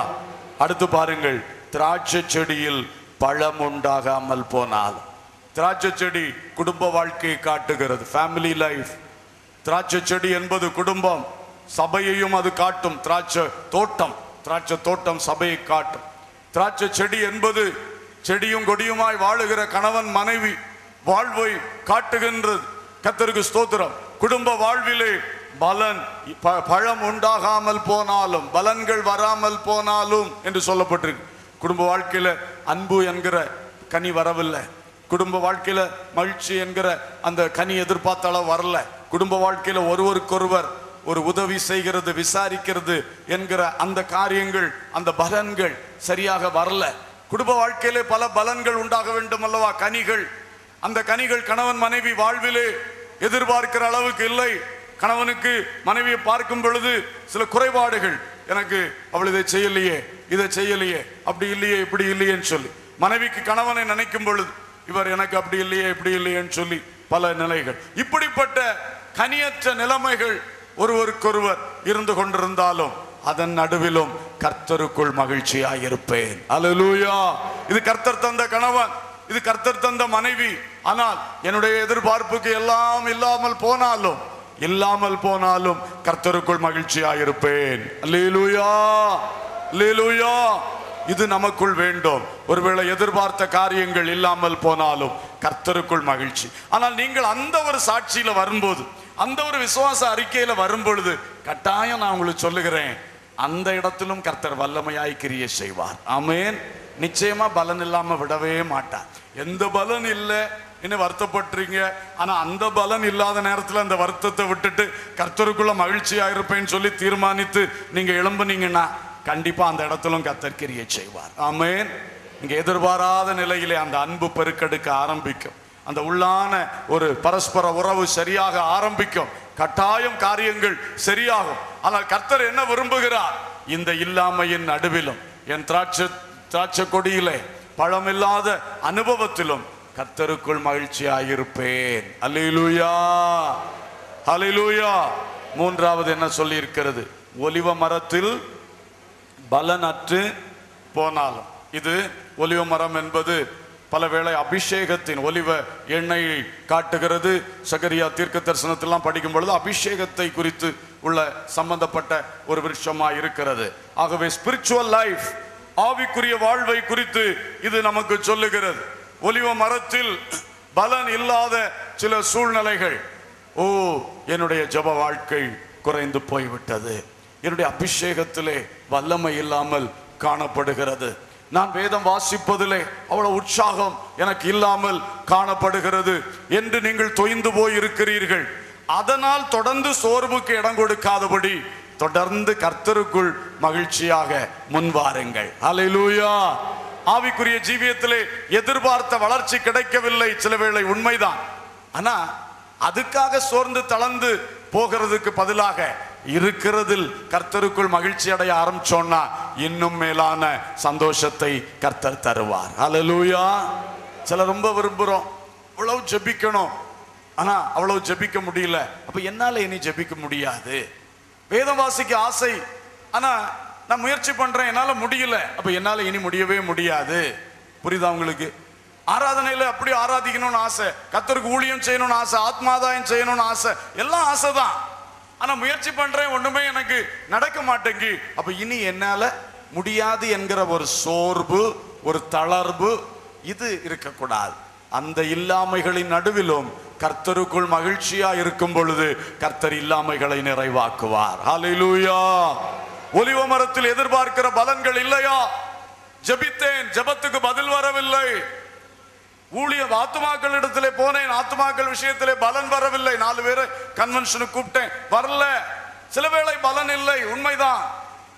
அடுத்து பாருங்கள் திராட்சை செடியில் பழம் உண்டாகாமல் போனால் திராட்சை செடி குடும்ப வாழ்க்கையை காட்டுகிறது ஃபேமிலி லைஃப் திராட்சை செடி என்பது குடும்பம் சபையையும் அது காட்டும். திராட்சை தோட்டம் திராட்சை தோட்டம் சபையை காட்டும். திராட்சை செடி என்பது செடியும் கொடியுமாய் வாழுகிற கணவன் மனைவி வாழ்வை காட்டுகின்றது. கத்தருக்கு ஸ்தோத்திரம். குடும்ப வாழ்விலே பலன் ப- பழம் உண்டாகாமல் போனாலும் பலன்கள் வராமல் போனாலும் என்று சொல்லப்பட்டிருக்கு. குடும்ப வாழ்க்கையில் அன்பு என்கிற கனி வரவில்லை. குடும்ப வாழ்க்கையில் மகிழ்ச்சி என்கிற அந்த கனி எதிர்பார்த்த அளவு வரல. குடும்ப வாழ்க்கையில் ஒருவருக்கொருவர் ஒரு உதவி செய்கிறது விசாரிக்கிறது என்கிற அந்த காரியங்கள் அந்த பலன்கள் சரியாக வரல. குடும்ப வாழ்க்கையிலே பல பலன்கள் உண்டாக வேண்டும் அல்லவா? கனிகள் அந்த கனிகள் கணவன் மனைவி வாழ்விலே எதிர்பார்க்கிற அளவுக்கு இல்லை. கணவனுக்கு மனைவியை பார்க்கும் பொழுது சில குறைபாடுகள். எனக்கு அவள் இதை செய்யலையே இதை செய்யலையே அப்படி இல்லையே இப்படி இல்லையேன்னு சொல்லி. மனைவிக்கு கணவனை நினைக்கும் பொழுது இவர் எனக்கு அப்படி இல்லையே இப்படி இல்லையேன்னு சொல்லி பல நிலைகள். இப்படிப்பட்ட கனியற்ற நிலைமைகள் ஒருவருக்கொருவர் இருந்து கொண்டிருந்தாலும் அதன் நடுவிலும் கர்த்தருக்குள் மகிழ்ச்சியாயிருப்பேன் இருப்பேன். இது கர்த்தர் தந்த கணவன். இது கர்த்தர் தந்த மனைவி. ஆனால் என்னுடைய எதிர்பார்ப்புக்கு எல்லாம் இல்லாமல் போனாலும் இல்லாமல் போனாலும் கர்த்தருக்குள் மகிழ்ச்சியா இருப்பேன் லீலுயா அல்லேலூயா. இது நமக்குள் வேண்டும். ஒருவேளை எதிர்பார்த்த காரியங்கள் இல்லாமல் போனாலும் கர்த்தருக்குள் மகிழ்ச்சி. ஆனால் நீங்கள் அந்த ஒரு சாட்சியில வரும்போது அந்த ஒரு விசுவாச அறிக்கையில வரும்பொழுது கட்டாயம் நான் உங்களுக்கு சொல்லுகிறேன் அந்த இடத்திலும் கர்த்தர் வல்லமையாய் கிரியை செய்வார். அமேன் நிச்சயமா பலன் இல்லாம விடவே மாட்டார். எந்த பலன் இல்லை என்ன வருத்தப்பட்டுறீங்க ஆனால் அந்த பலன் இல்லாத நேரத்தில் அந்த வருத்தத்தை விட்டுட்டு கர்த்தருக்குள்ள மகிழ்ச்சியாக இருப்பேன்னு சொல்லி தீர்மானித்து நீங்கள் எழும்புனீங்கன்னா கண்டிப்பாக அந்த இடத்திலும் கர்த்தர் கிரியை செய்வார். ஆமேன். இங்கே எதிர்பாராத நிலையிலே அந்த அன்பு பெருக்கெடுக்க ஆரம்பிக்கும். அந்த உள்ளான ஒரு பரஸ்பர உறவு சரியாக ஆரம்பிக்கும். கட்டாயம் காரியங்கள் சரியாகும். ஆனால் கர்த்தர் என்ன விரும்புகிறார்? இந்த இல்லாமையின் நடுவிலும் என் திராட்சை திராட்சை கொடியிலே பழமில்லாத அனுபவத்திலும் கர்த்தருக்குள் மகிழ்ச்சியாயிருப்பேன். அலிலூயா அல்லேலூயா. மூன்றாவது என்ன சொல்லி இருக்கிறது ஒலிவ மரத்தில் பலனற்று போனாலும். இது ஒலிவ மரம் என்பது பலவேளை அபிஷேகத்தின் ஒலிவ எண்ணெய் காட்டுகிறது. சகரியா தீர்க்க தரிசனத்திலாம் படிக்கும் பொழுது அபிஷேகத்தை குறித்து உள்ள சம்பந்தப்பட்ட ஒரு விருஷமாக இருக்கிறது ஆகவே ஸ்பிரிச்சுவல் லைஃப் ஆவிக்குரிய வாழ்வை குறித்து இது நமக்கு சொல்லுகிறது. ஒலிவ மரத்தில் பலன் இல்லாத சில சூழ்நிலைகள். ஓ என்னுடைய ஜெப வாழ்க்கை குறைந்து போய்விட்டது. என்னுடைய அபிஷேகத்திலே வல்லமை இல்லாமல் காணப்படுகிறது. நான் வேதம் வாசிப்பதிலே அவ்வளவு உற்சாகம் எனக்கு இல்லாமல் காணப்படுகிறது என்று நீங்கள் தொய்ந்து போய் இருக்கிறீர்கள் அதனால் தொடர்ந்து சோர்வுக்கு இடம் கொடுக்காதபடி தொடர்ந்து கர்த்தருக்குள் மகிழ்ச்சியாக முன்வாருங்கள் அலையிலூயா ஆவிக்குரிய ஜீவியத்திலே எதிர்பார்த்த வளர்ச்சி கிடைக்கவில்லை. சில வேளை உண்மைதான். ஆனா அதுக்காக சோர்ந்து தளர்ந்து போகிறதுக்கு பதிலாக இருக்கிறதில் கர்த்தருக்குள் மகிழ்ச்சி அடைய ஆரம்பிச்சோன்னா இன்னும் மேலான சந்தோஷத்தை கர்த்தர் தருவார். அலலூயா சில ரொம்ப விரும்புறோம். அவ்வளவு ஜெபிக்கணும். ஆனா அவ்வளவு ஜெபிக்க முடியல. அப்ப என்னால இனி ஜெபிக்க முடியாது. வேதம் வாசிக்க ஆசை. ஆனா நான் முயற்சி பண்றேன் என்னால முடியல. அப்ப என்னால இனி முடியவே முடியாது. புரியுதா உங்களுக்கு? ஆராதனையில அப்படி ஆராதிக்கணும்னு ஆசை. கத்தருக்கு ஊழியம் செய்யணும்னு ஆசை ஆத்மாதாயம் செய்யணும்னு ஆசை. எல்லாம் ஆசை தான் ஆனா முயற்சி பண்றேன் ஒண்ணுமே எனக்கு நடக்க மாட்டேங்கி அப்ப இனி என்னால முடியாது என்கிற ஒரு சோர்வு ஒரு தளர்வு இது இருக்கக்கூடாது. அந்த இல்லாமைகளின் நடுவிலும் கர்த்தருக்குள் மகிழ்ச்சியா இருக்கும் பொழுது கர்த்தர் இல்லாமைகளை நிறைவாக்குவார். ஹalleluya ஒலிவ மரத்தில் எதிர்பார்க்கிற பலன்கள் இல்லையா? ஜெபித்தேன் ஜெபத்துக்கு பதில் வரவில்லை. ஊழிய ஆத்துமாக்கள் இடத்திலே போனேன் ஆத்துமாக்கள் விஷயத்திலே பலன் வரவில்லை. நாலு பேரை கன்வென்ஷனுக்கு கூப்பிட்டேன். வரல. சில வேளை பலன் இல்லை உண்மைதான்.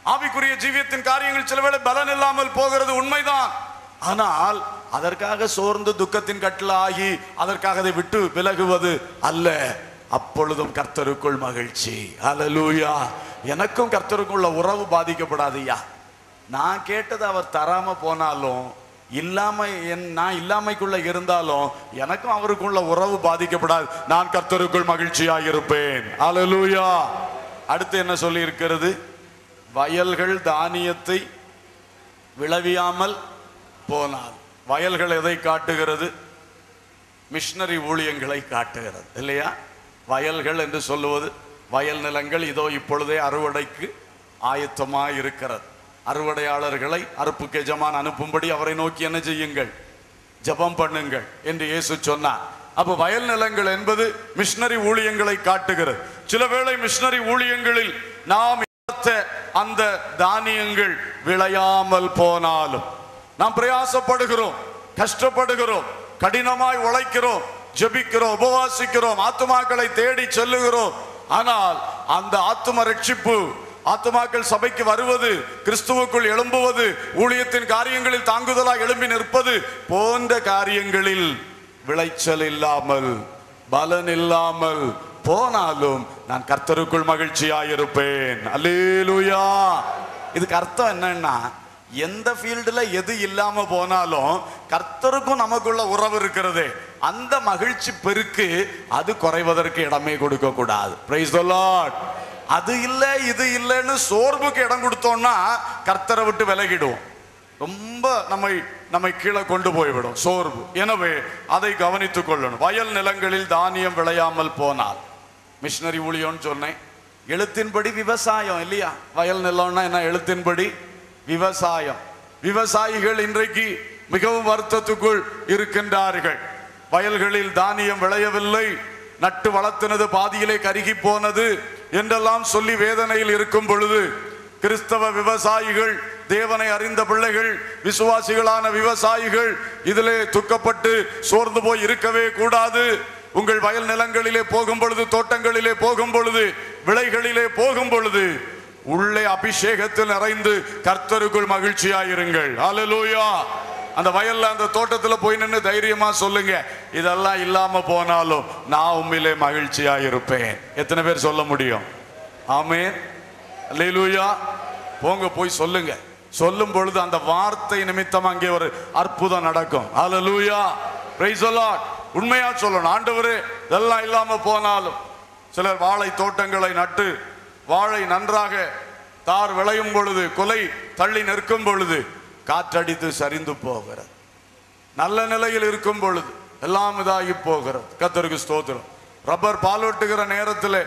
ஆவிக்குரிய ஜீவியத்தின் காரியங்கள் சில வேளை பலன் இல்லாமல் போகிறது உண்மைதான். ஆனால் அதற்காக சோர்ந்து துக்கத்தின் கட்டில் ஆகி அதற்காக அதை விட்டு விலகுவது அல்ல. அப்பொழுதும் கர்த்தருக்குள் மகிழ்ச்சி. அலலூயா எனக்கும் கர்த்தருக்குள்ள உறவு பாதிக்கப்படாதுயா நான் கேட்டதை அவர் தராம போனாலும் இல்லாம என் நான் இல்லாமைக்குள்ள இருந்தாலும் எனக்கும் அவருக்குள்ள உறவு பாதிக்கப்படாது. நான் கர்த்தருக்குள் மகிழ்ச்சியாக இருப்பேன். அலலூயா அடுத்து என்ன சொல்லி இருக்கிறது வயல்கள் தானியத்தை விளைவியாமல் போனால். வயல்கள் எதை காட்டுகிறது? மிஷினரி ஊழியங்களை காட்டுகிறது. இல்லையா? வயல்கள் என்று சொல்லுவது வயல் நிலங்கள் இதோ இப்பொழுதே அறுவடைக்கு ஆயத்தமாக இருக்கிறது அறுவடையாளர்களை அறுப்புக்கு எஜமான் அனுப்பும்படி அவரை நோக்கி என்ன செய்யுங்கள்? ஜெபம் பண்ணுங்கள் என்று இயேசு சொன்னார். அப்போ வயல் நிலங்கள் என்பது மிஷினரி ஊழியங்களை காட்டுகிறது. சில வேளை மிஷினரி ஊழியங்களில் நாம் அந்த தானியங்கள் விளையாமல் போனாலும் நாம் பிரயாசப்படுகிறோம் கஷ்டப்படுகிறோம் கடினமாய் உழைக்கிறோம் ஜெபிக்கிறோம் உபவாசிக்கிறோம் ஆத்துமாக்களை தேடி செல்லுகிறோம். ஆனால் அந்த ஆத்ம ரட்சிப்பு ஆத்துமாக்கள் சபைக்கு வருவது கிறிஸ்துவுக்குள் எழும்புவது ஊழியத்தின் காரியங்களில் தாங்குதலாக எழும்பி நிற்பது போன்ற காரியங்களில் விளைச்சல் இல்லாமல் பலன் இல்லாமல் போனாலும் நான் கர்த்தருக்குள் மகிழ்ச்சியாயிருப்பேன். அல்லேலுயா. இதுக்கு அர்த்தம் என்னன்னா எந்த ஃபீல்டில் எது இல்லாமல் போனாலும் கர்த்தருக்கும் நமக்குள்ள உறவு இருக்கிறது. அந்த மகிழ்ச்சி பெருக்கு அது குறைவதற்கு இடமே கொடுக்க கூடாது. பிரைஸ் அது இல்லை இது இல்லைன்னு சோர்வுக்கு இடம் கொடுத்தோம்னா கர்த்தரை விட்டு விலகிடுவோம். ரொம்ப நம்மை நம்மை கீழே கொண்டு போய்விடும் சோர்வு. எனவே அதை கவனித்துக் கொள்ளணும். வயல் நிலங்களில் தானியம் விளையாமல் போனால். மிஷினரி ஊழியம்னு சொன்னேன். எழுத்தின்படி விவசாயம் இல்லையா? வயல் நிலம்னா என்ன? எழுத்தின்படி விவசாயம். விவசாயிகள் இன்றைக்கு மிகவும் வருத்தத்துக்குள் இருக்கின்றார்கள். வயல்களில் தானியம் விளையவில்லை. நட்டு வளர்த்தினது பாதியிலே கருகி போனது என்றெல்லாம் சொல்லி வேதனையில் இருக்கும் பொழுது கிறிஸ்தவ விவசாயிகள் தேவனை அறிந்த பிள்ளைகள் விசுவாசிகளான விவசாயிகள் இதிலே துக்கப்பட்டு சோர்ந்து போய் இருக்கவே கூடாது. உங்கள் வயல் நிலங்களிலே போகும் பொழுது தோட்டங்களிலே போகும் பொழுது விளைகளிலே போகும் பொழுது உள்ளே அபிஷேகத்தில் நிறைந்து கர்த்தருக்குள் மகிழ்ச்சியாயிருங்கள். அலலூயா அந்த வயல்ல அந்த தோட்டத்துல போய் நின்று தைரியமா சொல்லுங்க. இதெல்லாம் இல்லாம போனாலும் நான் உண்மையிலே மகிழ்ச்சியா இருப்பேன் எத்தனை பேர் சொல்ல முடியும்? ஆமே லூயா போங்க போய் சொல்லுங்க. சொல்லும் பொழுது அந்த வார்த்தை நிமித்தம் அங்கே ஒரு அற்புதம் நடக்கும். அல்லேலூயா பிரைஸ் உண்மையா சொல்லணும். ஆண்டவரே இதெல்லாம் இல்லாம போனாலும் சிலர் வாழை தோட்டங்களை நட்டு வாழை நன்றாக தார் விளையும் பொழுது கொலை தள்ளி நிற்கும் பொழுது காற்றடித்து சரிந்து போகிறது. நல்ல நிலையில் இருக்கும் பொழுது எல்லாம் இதாகி போகிறது. கத்தருக்கு ஸ்தோத்திரம். ரப்பர் பாலோட்டுகிற நேரத்தில்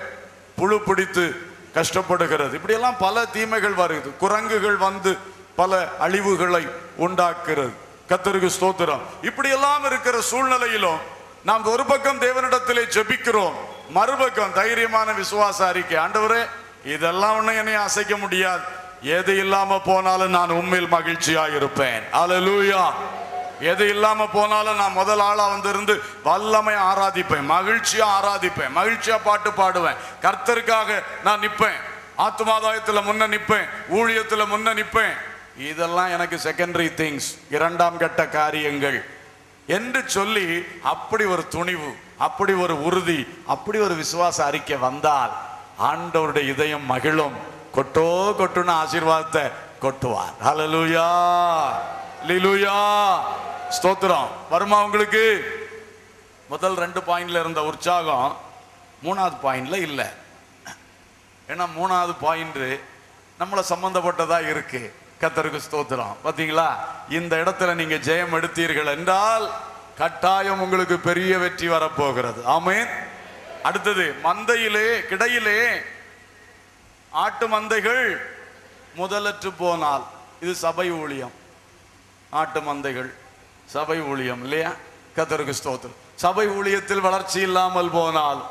புழு பிடித்து கஷ்டப்படுகிறது. இப்படியெல்லாம் பல தீமைகள் வருது குரங்குகள் வந்து பல அழிவுகளை உண்டாக்குறது கத்தருக்கு ஸ்தோத்திரம். இப்படியெல்லாம் இருக்கிற சூழ்நிலையிலும் நாம் ஒரு பக்கம் தேவனிடத்திலே ஜெபிக்கிறோம். மறுபக்கம் தைரியமான விசுவாச அறிக்கை. ஆண்டவரே இதெல்லாம் ஒன்றும் என்னை அசைக்க முடியாது. எது இல்லாம போனாலும் நான் உண்மையில் மகிழ்ச்சியா இருப்பேன். அல்லேலூயா எது இல்லாம போனாலும் நான் முதல் ஆளா வந்திருந்து வல்லமை ஆராதிப்பேன். மகிழ்ச்சியா ஆராதிப்பேன். மகிழ்ச்சியா பாட்டு பாடுவேன். கர்த்தருக்காக நான் நிற்பேன். ஆத்மாதாயத்துல முன்ன நிற்பேன். ஊழியத்துல முன்ன நிற்பேன். இதெல்லாம் எனக்கு செகண்டரி திங்ஸ் இரண்டாம் கட்ட காரியங்கள். என்று சொல்லி அப்படி ஒரு துணிவு அப்படி ஒரு உறுதி அப்படி ஒரு விசுவாச அறிக்கை வந்தால் ஆண்டவருடைய இதயம் மகிழும். கொட்டோ கொட்டுன்னு ஆசீர்வாதத்தை கொட்டுவார். ஹalleluya லிலுயா ஸ்தோத்திரம். வருமா உங்களுக்கு? முதல் ரெண்டு பாயிண்ட்ல இருந்த உற்சாகம் மூணாவது பாயிண்ட்ல இல்லை. ஏன்னா மூணாவது பாயிண்ட் நம்மளை சம்பந்தப்பட்டதா இருக்கு. கத்தருக்கு ஸ்தோத்திரம். பார்த்தீங்களா இந்த இடத்துல நீங்க ஜெயம் எடுத்தீர்கள் என்றால் கட்டாயம் உங்களுக்கு பெரிய வெற்றி வரப்போகிறது. ஆமேன். அடுத்தது மந்தையிலே கிடையிலே ஆட்டு மந்தைகள் முதலற்று போனால் இது சபை ஊழியம். ஆட்டு மந்தைகள் சபை ஊழியம் இல்லையா? கத்தருக்கு ஸ்தோத்திரம். சபை ஊழியத்தில் வளர்ச்சி இல்லாமல் போனால்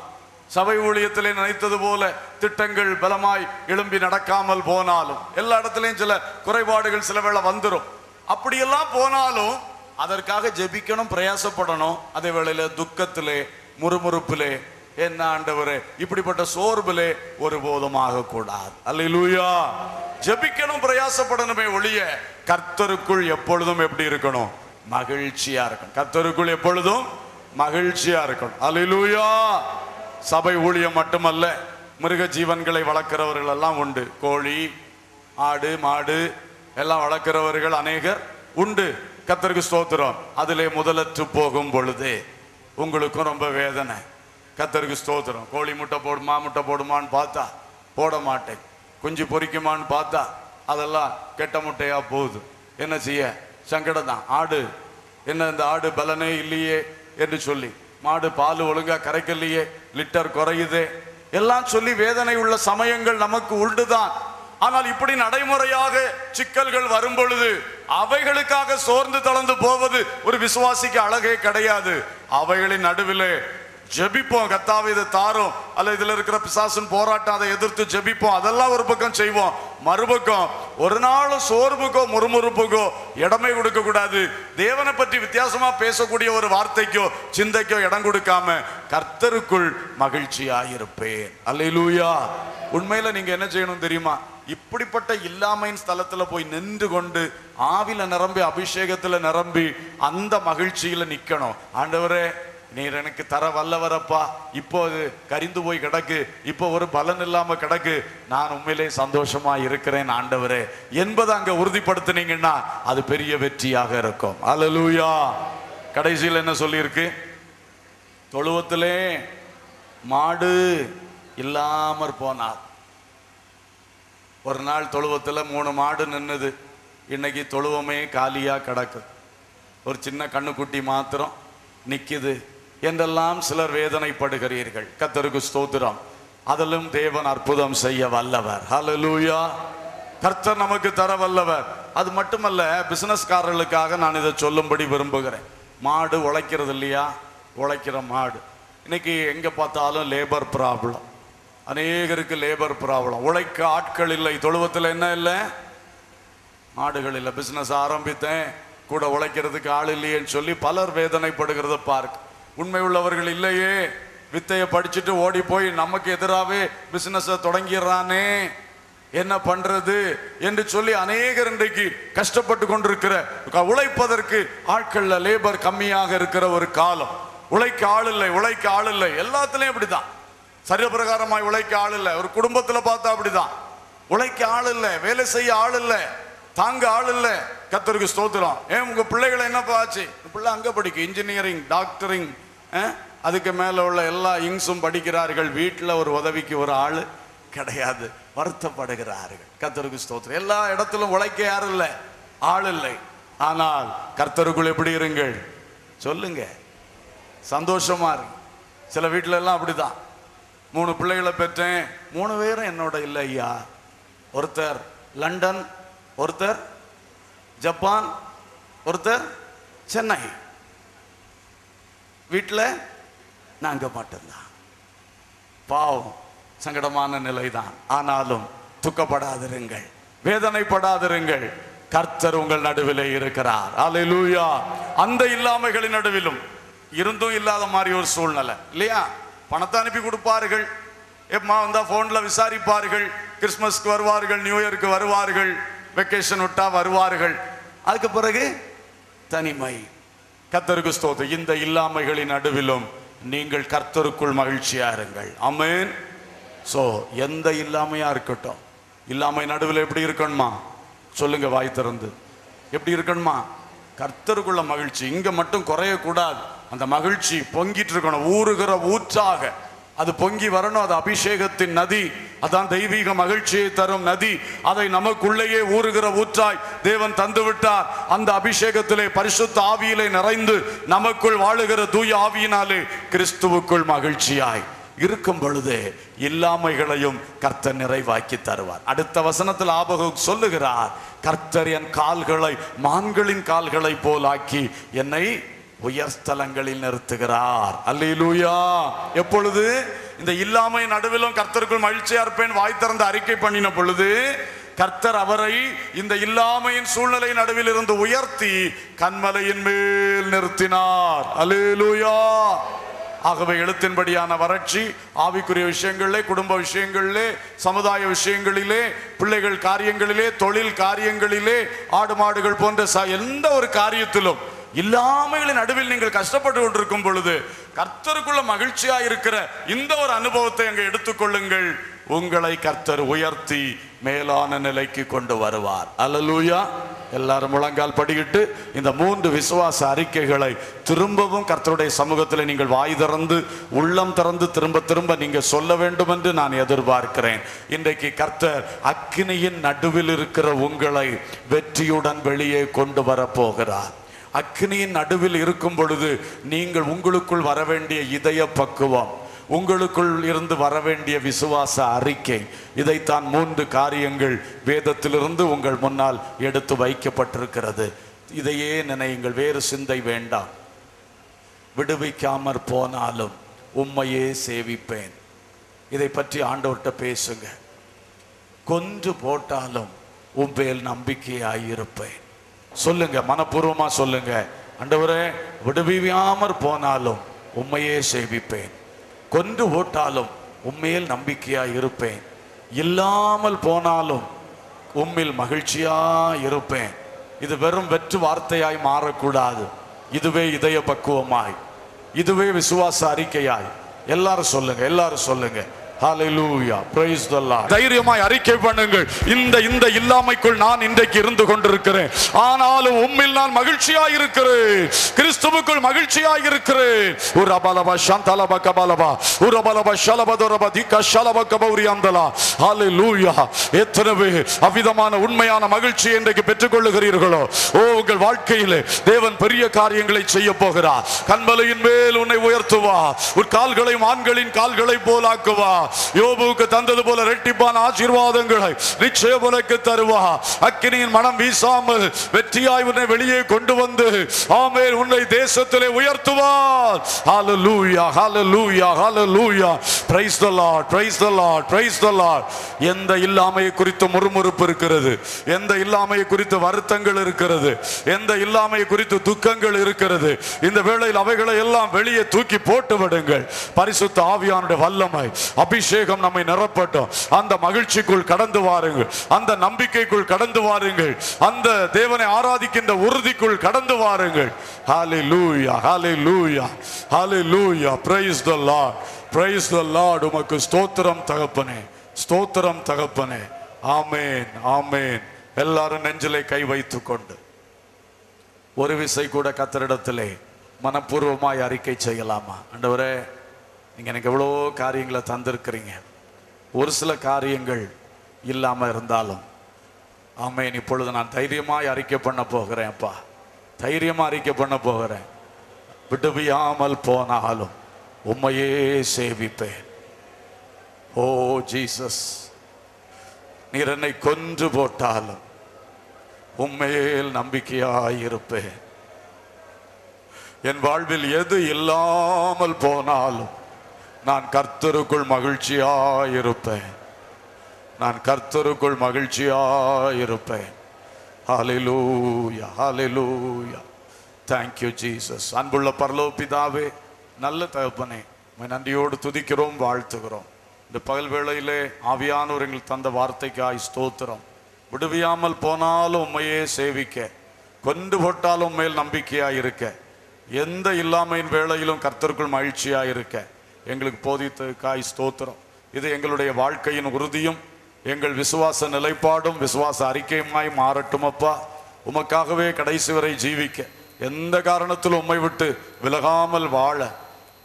சபை ஊழியத்திலே நினைத்தது போல திட்டங்கள் பலமாய் எழும்பி நடக்காமல் போனாலும் எல்லா இடத்துலையும் சில குறைபாடுகள் சில வேளை வந்துடும் அப்படியெல்லாம் போனாலும் அதற்காக ஜெபிக்கணும் பிரயாசப்படணும் அதே வேளையில் துக்கத்திலே முறுமுறுப்பிலே என்ன ஆண்டவரே? இப்படிப்பட்ட சோர்விலே ஒருபோதும் ஆகக்கூடாது அல்லேலூயா. ஜெபிக்கணும் பிரயாசப்படணுமே ஒழிய கர்த்தருக்குள் எப்பொழுதும் எப்படி இருக்கணும்? மகிழ்ச்சியா இருக்கணும். கர்த்தருக்குள் எப்பொழுதும் மகிழ்ச்சியா இருக்கணும். அல்லேலூயா. சபை ஊழியம் மட்டுமல்ல மிருக ஜீவன்களை வளர்க்கிறவர்கள் எல்லாம் உண்டு. கோழி ஆடு மாடு எல்லாம் வளர்க்கிறவர்கள் அநேகர் உண்டு. கத்தருக்கு ஸ்தோத்திரம். அதிலே முதலற்று போகும் பொழுது உங்களுக்கும் ரொம்ப வேதனை. கத்தருக்கு ஸ்தோத்திரம். கோழி முட்டை போடுமா முட்டை போடுமான்னு பார்த்தா போட மாட்டேன். குஞ்சு பொரிக்குமான்னு பார்த்தா அதெல்லாம் கெட்ட முட்டையாக போகுது. என்ன செய்ய? சங்கடம் தான் ஆடு. என்ன இந்த ஆடு பலனே இல்லையே என்று சொல்லி மாடு பால் ஒழுங்காக கரைக்கலையே லிட்டர் குறையுதே. எல்லாம் சொல்லி வேதனை உள்ள சமயங்கள் நமக்கு உண்டு தான் ஆனால் இப்படி நடைமுறையாக சிக்கல்கள் வரும் பொழுது அவைகளுக்காக சோர்ந்து தளர்ந்து போவது ஒரு விசுவாசிக்கு அழகே கிடையாது. அவைகளின் நடுவிலே ஜெபிப்போம். கத்தாவை இதை தாரும். அல்ல இதுல இருக்கிற பிசாசன் போராட்டம் அதை எதிர்த்து ஜெபிப்போம். அதெல்லாம் ஒரு பக்கம் செய்வோம். மறுபக்கம் ஒரு நாளும் சோர்வுக்கோ முறுமுறுப்புக்கோ இடமே கொடுக்க கூடாது. தேவனை பற்றி வித்தியாசமா பேசக்கூடிய ஒரு வார்த்தைக்கோ சிந்தைக்கோ இடம் கொடுக்காம கர்த்தருக்குள் மகிழ்ச்சியாயிருப்பேன். அல்லேலூயா. உண்மையில நீங்க என்ன செய்யணும் தெரியுமா? இப்படிப்பட்ட இல்லாமையின் ஸ்தலத்துல போய் நின்று கொண்டு ஆவில நிரம்பி அபிஷேகத்துல நிரம்பி அந்த மகிழ்ச்சியில நிக்கணும். ஆண்டவரே நீர் எனக்கு தர வல்லவரப்பா. இப்போ அது கரிந்து போய் கிடக்கு. இப்போ ஒரு பலன் இல்லாம கிடக்கு. நான் உண்மையிலே சந்தோஷமா இருக்கிறேன் ஆண்டவரே. என்பதை அங்க உறுதிப்படுத்தினீங்கன்னா அது பெரிய வெற்றியாக இருக்கும். அலலூயா கடைசியில் என்ன சொல்லியிருக்கு? தொழுவத்திலே மாடு இல்லாமற் போனார் ஒரு நாள் தொழுவத்தில் மூணு மாடு நின்னுது. இன்னைக்கு தொழுவமே காலியாக கிடக்கு. ஒரு சின்ன கண்ணுக்குட்டி மாத்திரம் நிற்கிது என்றெல்லாம் சிலர் வேதனைப்படுகிறீர்கள். கத்தருக்கு ஸ்தோத்திரம். அதிலும் தேவன் அற்புதம் செய்ய வல்லவர். ஹலலூயா கர்த்தர் நமக்கு தர வல்லவர். அது மட்டுமல்ல பிசினஸ்காரர்களுக்காக நான் இதை சொல்லும்படி விரும்புகிறேன். மாடு உழைக்கிறது இல்லையா? உழைக்கிற மாடு. இன்னைக்கு எங்கே பார்த்தாலும் லேபர் ப்ராப்ளம் அநேகருக்கு லேபர் ப்ராப்ளம் உழைக்க ஆட்கள் இல்லை. தொழுவத்தில் என்ன இல்லை? மாடுகள் இல்லை. பிஸ்னஸ் ஆரம்பித்தேன். கூட உழைக்கிறதுக்கு ஆள் இல்லையேன்னு சொல்லி பலர் வேதனைப்படுகிறத பார்க்க. உண்மை உள்ளவர்கள் இல்லையே. வித்தையை படிச்சுட்டு ஓடி போய் நமக்கு எதிராகவே பிசினஸை தொடங்கிடுறானே. என்ன பண்றது என்று சொல்லி அநேகர் இன்றைக்கு கஷ்டப்பட்டு கொண்டிருக்கிற க- உழைப்பதற்கு ஆட்கள்ல லேபர் கம்மியாக இருக்கிற ஒரு காலம். உழைக்க ஆள் இல்லை உழைக்க ஆள் இல்லை. எல்லாத்துலயும் அப்படிதான். சரீரப்பிரகாரமாய் உழைக்க ஆள் இல்லை. ஒரு குடும்பத்துல பார்த்தா அப்படிதான். உழைக்க ஆள் இல்லை வேலை செய்ய ஆள் இல்லை தாங்க ஆள் இல்லை. கத்தருக்கு ஸ்தோத்திரம். ஏன் உங்க பிள்ளைகளை என்னப்பா ஆச்சு? பிள்ளை அங்க படிக்கும் இன்ஜினியரிங் டாக்டரிங் அதுக்கு மேலே உள்ள எல்லா இங்ஸும் படிக்கிறார்கள். வீட்டில் ஒரு உதவிக்கு ஒரு ஆள் கிடையாது. வருத்தப்படுகிறார்கள். கத்தருக்கு ஸ்தோத்திரம். எல்லா இடத்திலும் உழைக்க யாரும் இல்லை. ஆள் இல்லை. ஆனால் கர்த்தருக்குள் எப்படி இருங்கள்? சொல்லுங்க. சந்தோஷமா இருக்கு சில வீட்டில எல்லாம் அப்படிதான். மூணு பிள்ளைகளை பெற்றேன். மூணு பேரும் என்னோட இல்லை ஐயா. ஒருத்தர் லண்டன் ஒருத்தர் ஜப்பான் ஒருத்தர் சென்னை. வீட்டில் நாங்கள் மட்டும்தான். பாவம் சங்கடமான நிலைதான். ஆனாலும் துக்கப்படாதிருங்கள் வேதனைப்படாதிருங்கள். கர்த்தர் உங்கள் நடுவிலே இருக்கிறார். அலையூயா அந்த இல்லாமைகளின் நடுவிலும் இருந்தும் இல்லாத மாதிரி ஒரு சூழ்நிலை இல்லையா? பணத்தை அனுப்பி கொடுப்பார்கள். எப்பமா வந்தா போன்ல விசாரிப்பார்கள். கிறிஸ்மஸ்க்கு வருவார்கள் நியூ இயருக்கு வருவார்கள். வெக்கேஷன் விட்டா வருவார்கள். அதுக்கு பிறகு தனிமை கர்த்தருக்கு ஸ்தோத்திரம். இந்த இல்லாமைகளின் நடுவிலும் நீங்கள் கர்த்தருக்குள் மகிழ்ச்சியா இருங்கள். அமேன் ஸோ எந்த இல்லாமையா இருக்கட்டும். இல்லாமை நடுவில் எப்படி இருக்கணுமா? சொல்லுங்க வாய் திறந்து. எப்படி இருக்கணுமா? கர்த்தருக்குள்ள மகிழ்ச்சி. இங்க மட்டும் குறையக்கூடாது. அந்த மகிழ்ச்சி பொங்கிட்டு இருக்கணும். ஊறுகிற ஊற்றாக. அது பொங்கி வரணும் அது அபிஷேகத்தின் நதி. அதான் தெய்வீக மகிழ்ச்சியை தரும் நதி. அதை நமக்குள்ளேயே ஊறுகிற ஊற்றாய் தேவன் தந்துவிட்டார் அந்த அபிஷேகத்திலே பரிசுத்த ஆவியிலே நிறைந்து நமக்குள் வாழுகிற தூய ஆவியினாலே கிறிஸ்துவுக்குள் மகிழ்ச்சியாய் இருக்கும் பொழுதே இல்லாமைகளையும் கர்த்தர் நிறைவாக்கி தருவார். அடுத்த வசனத்தில் ஆபகு சொல்லுகிறார் கர்த்தர் என் கால்களை மான்களின் கால்களை போலாக்கி என்னை உயர்ஸ்தலங்களில் நிறுத்துகிறார். அல்லூயா எப்பொழுது? இந்த இல்லாமை நடுவிலும் கர்த்தருக்குள் மகிழ்ச்சியா இருப்பேன் வாய் திறந்து அறிக்கை பண்ணின பொழுது கர்த்தர் அவரை இந்த இல்லாமையின் சூழ்நிலை நடுவில் இருந்து உயர்த்தி கண்மலையின் மேல் நிறுத்தினார். அலேலூயா ஆகவே எழுத்தின்படியான வறட்சி ஆவிக்குரிய விஷயங்களிலே குடும்ப விஷயங்களிலே சமுதாய விஷயங்களிலே பிள்ளைகள் காரியங்களிலே தொழில் காரியங்களிலே ஆடு மாடுகள் போன்ற எந்த ஒரு காரியத்திலும் இல்லாமைகளின் நடுவில் நீங்கள் கஷ்டப்பட்டு கொண்டிருக்கும் பொழுது கர்த்தருக்குள்ள மகிழ்ச்சியா இருக்கிற இந்த ஒரு அனுபவத்தை அங்கே எடுத்துக்கொள்ளுங்கள் உங்களை கர்த்தர் உயர்த்தி மேலான நிலைக்கு கொண்டு வருவார். அலலூயா எல்லாரும் முழங்கால் படிக்கிட்டு இந்த மூன்று விசுவாச அறிக்கைகளை திரும்பவும் கர்த்தருடைய சமூகத்தில் நீங்கள் வாய் திறந்து உள்ளம் திறந்து திரும்ப திரும்ப நீங்க சொல்ல வேண்டும் என்று நான் எதிர்பார்க்கிறேன். இன்றைக்கு கர்த்தர் அக்கினியின் நடுவில் இருக்கிற உங்களை வெற்றியுடன் வெளியே கொண்டு வரப்போகிறார் போகிறார். அக்னியின் நடுவில் இருக்கும் பொழுது நீங்கள் உங்களுக்குள் வர வேண்டிய இதய பக்குவம் உங்களுக்குள் இருந்து வர வேண்டிய விசுவாச அறிக்கை இதைத்தான் மூன்று காரியங்கள் வேதத்திலிருந்து உங்கள் முன்னால் எடுத்து வைக்கப்பட்டிருக்கிறது. இதையே நினையுங்கள் வேறு சிந்தை வேண்டாம். விடுவிக்காமற் போனாலும் உம்மையே சேவிப்பேன். இதை பற்றி ஆண்டவர்கிட்ட பேசுங்க. கொன்று போட்டாலும் உம்பேல் நம்பிக்கையாயிருப்பேன். சொல்லுங்க மனப்பூர்வமா சொல்லுங்க. அண்டவரே விடுவியாமற் போனாலும் உண்மையே சேவிப்பேன். கொன்று ஓட்டாலும் உண்மையில் நம்பிக்கையா இருப்பேன். இல்லாமல் போனாலும் உம்மில் மகிழ்ச்சியா இருப்பேன். இது வெறும் வெற்று வார்த்தையாய் மாறக்கூடாது. இதுவே இதய பக்குவமாய். இதுவே விசுவாச அறிக்கையாய். எல்லாரும் சொல்லுங்க எல்லாரும் சொல்லுங்க. தைரியமாய் அறிக்கை பண்ணுங்கள். இந்த இந்த இல்லாமைக்குள் நான் இன்றைக்கு இருந்து கொண்டிருக்கிறேன். ஆனாலும் உம்மில் நான் மகிழ்ச்சியாய் இருக்கிறேன். கிறிஸ்துவுக்குள் மகிழ்ச்சியாய் இருக்கிறேன். ஒரு அபலபா சாந்தலபா கபலபா ஒரு அபலபா ஷலபதரபா திக்க ஷலப கபௌரி அந்தலா. அவ்விதமான உண்மையான மகிழ்ச்சி இன்றைக்கு பெற்றுக் கொள்ளுகிறீர்களோ ஓ உங்கள் வாழ்க்கையிலே தேவன் பெரிய காரியங்களை செய்ய போகிறார் கண்மலையின் மேல் உன்னை உயர்த்துவா. உன் கால்களை ஆண்களின் கால்களை போலாக்குவா. யோபுவுக்கு தந்தது போல ரெட்டிப்பான ஆசீர்வாதங்களை நிச்சயம் உனக்கு தருவா. அக்கினியின் மனம் வீசாமல் வெற்றியாய் உன்னை வெளியே கொண்டு வந்து ஆமேல் உன்னை தேசத்திலே உயர்த்துவார். ஹalleluya ஹalleluya ஹalleluya praise the lord praise the lord praise the lord. எந்த இல்லாமையை குறித்து முறுமுறுப்பு இருக்கிறது? எந்த இல்லாமையை குறித்து வருத்தங்கள் இருக்கிறது? எந்த இல்லாமையை குறித்து துக்கங்கள் இருக்கிறது? இந்த வேளையில் அவைகளை எல்லாம் வெளியே தூக்கி போட்டு விடுங்கள். பரிசுத்த ஆவியானுடைய வல்லமை அபி அபிஷேகம் நம்மை நிரப்பட்டும். அந்த மகிழ்ச்சிக்குள் கடந்து வாருங்கள். அந்த நம்பிக்கைக்குள் கடந்து வாருங்கள். அந்த தேவனை ஆராதிக்கின்ற உறுதிக்குள் கடந்து வாருங்கள். ஹalleluya hallelujah லூயா praise the lord praise the lord உமக்கு ஸ்தோத்திரம் தகப்பனே ஸ்தோத்திரம் தகப்பனே. ஆமேன் ஆமேன். எல்லாரும் நெஞ்சிலே கை வைத்து கொண்டு ஒரு விசை கூட கத்தரிடத்திலே மனப்பூர்வமாய் அறிக்கை செய்யலாமா? அண்டவரே நீங்க எனக்கு எவ்வளோ காரியங்களை தந்திருக்கிறீங்க. ஒரு சில காரியங்கள் இல்லாம இருந்தாலும் ஆமென் இப்பொழுது நான் தைரியமாய் அறிக்கை பண்ண போகிறேன் அப்பா. தைரியமா அறிக்கை பண்ண போகிறேன். விடுவியாமல் போனாலும் உண்மையே சேவிப்பேன். ஓ ஜீசஸ். நீர் என்னை கொன்று போட்டாலும் உண்மையில் நம்பிக்கையாயிருப்பேன் என் வாழ்வில் எது இல்லாமல் போனாலும் நான் கர்த்தருக்குள் மகிழ்ச்சியா இருப்பேன் நான் கர்த்தருக்குள் மகிழ்ச்சியா இருப்பேன் ஹalleluya ஹalleluya thank அன்புள்ள பரலோ பிதாவே நல்ல தகப்பனே நன்றியோடு துதிக்கிறோம் வாழ்த்துகிறோம். இந்த பகல் வேளையிலே ஆவியானவர் எங்களுக்கு தந்த வார்த்தைக்காய் ஸ்தோத்திரம். விடுவியாமல் போனாலும் உண்மையே சேவிக்க கொண்டு போட்டாலும் உண்மையில் நம்பிக்கையாக இருக்க. எந்த இல்லாமையின் வேளையிலும் கர்த்தருக்குள் மகிழ்ச்சியாக இருக்க. எங்களுக்கு போதித்ததுக்காய் ஸ்தோத்திரம். இது எங்களுடைய வாழ்க்கையின் உறுதியும் எங்கள் விசுவாச நிலைப்பாடும் விசுவாச அறிக்கையுமாய் மாறட்டும் அப்பா உமக்காகவே கடைசி வரை ஜீவிக்க. எந்த காரணத்திலும் உம்மை விட்டு விலகாமல் வாழ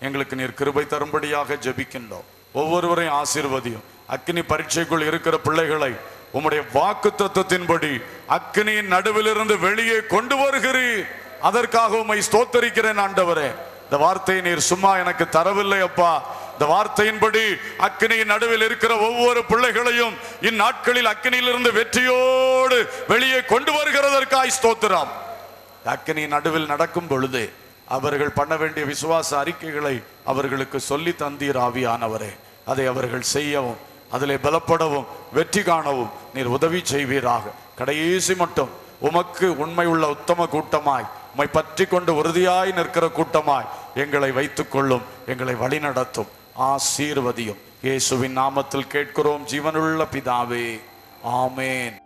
எங்களுக்கு நீர் கிருபை தரும்படியாக ஜெபிக்கின்றோம். ஒவ்வொருவரையும் ஆசீர்வதியும். அக்னி பரீட்சைக்குள் இருக்கிற பிள்ளைகளை உம்முடைய வாக்கு தத்துவத்தின்படி அக்னியின் நடுவிலிருந்து வெளியே கொண்டு வருகிறீர். அதற்காக உம்மை ஸ்தோத்தரிக்கிறேன் ஆண்டவரே. இந்த வார்த்தையை நீர் சும்மா எனக்கு தரவில்லை அப்பா. இந்த வார்த்தையின்படி அக்கினியின் நடுவில் இருக்கிற ஒவ்வொரு பிள்ளைகளையும் இந்நாட்களில் அக்னியிலிருந்து வெற்றியோடு வெளியே கொண்டு வருகிறதற்காய் ஸ்தோத்திரம். அக்கினியின் நடுவில் நடக்கும் பொழுது அவர்கள் பண்ண வேண்டிய விசுவாச அறிக்கைகளை அவர்களுக்கு சொல்லி தந்தீர் ஆவியானவரே. அதை அவர்கள் செய்யவும் அதிலே பலப்படவும் வெற்றி காணவும் நீர் உதவி செய்வீராக. கடைசி மட்டும் உமக்கு உண்மை உள்ள உத்தம கூட்டமாய் உம்மை பற்றி கொண்டு உறுதியாய் நிற்கிற கூட்டமாய் எங்களை வைத்துக் கொள்ளும் எங்களை வழிநடத்தும். ஆசீர்வதியும். இயேசுவின் நாமத்தில் கேட்கிறோம் ஜீவனுள்ள பிதாவே. ஆமேன்.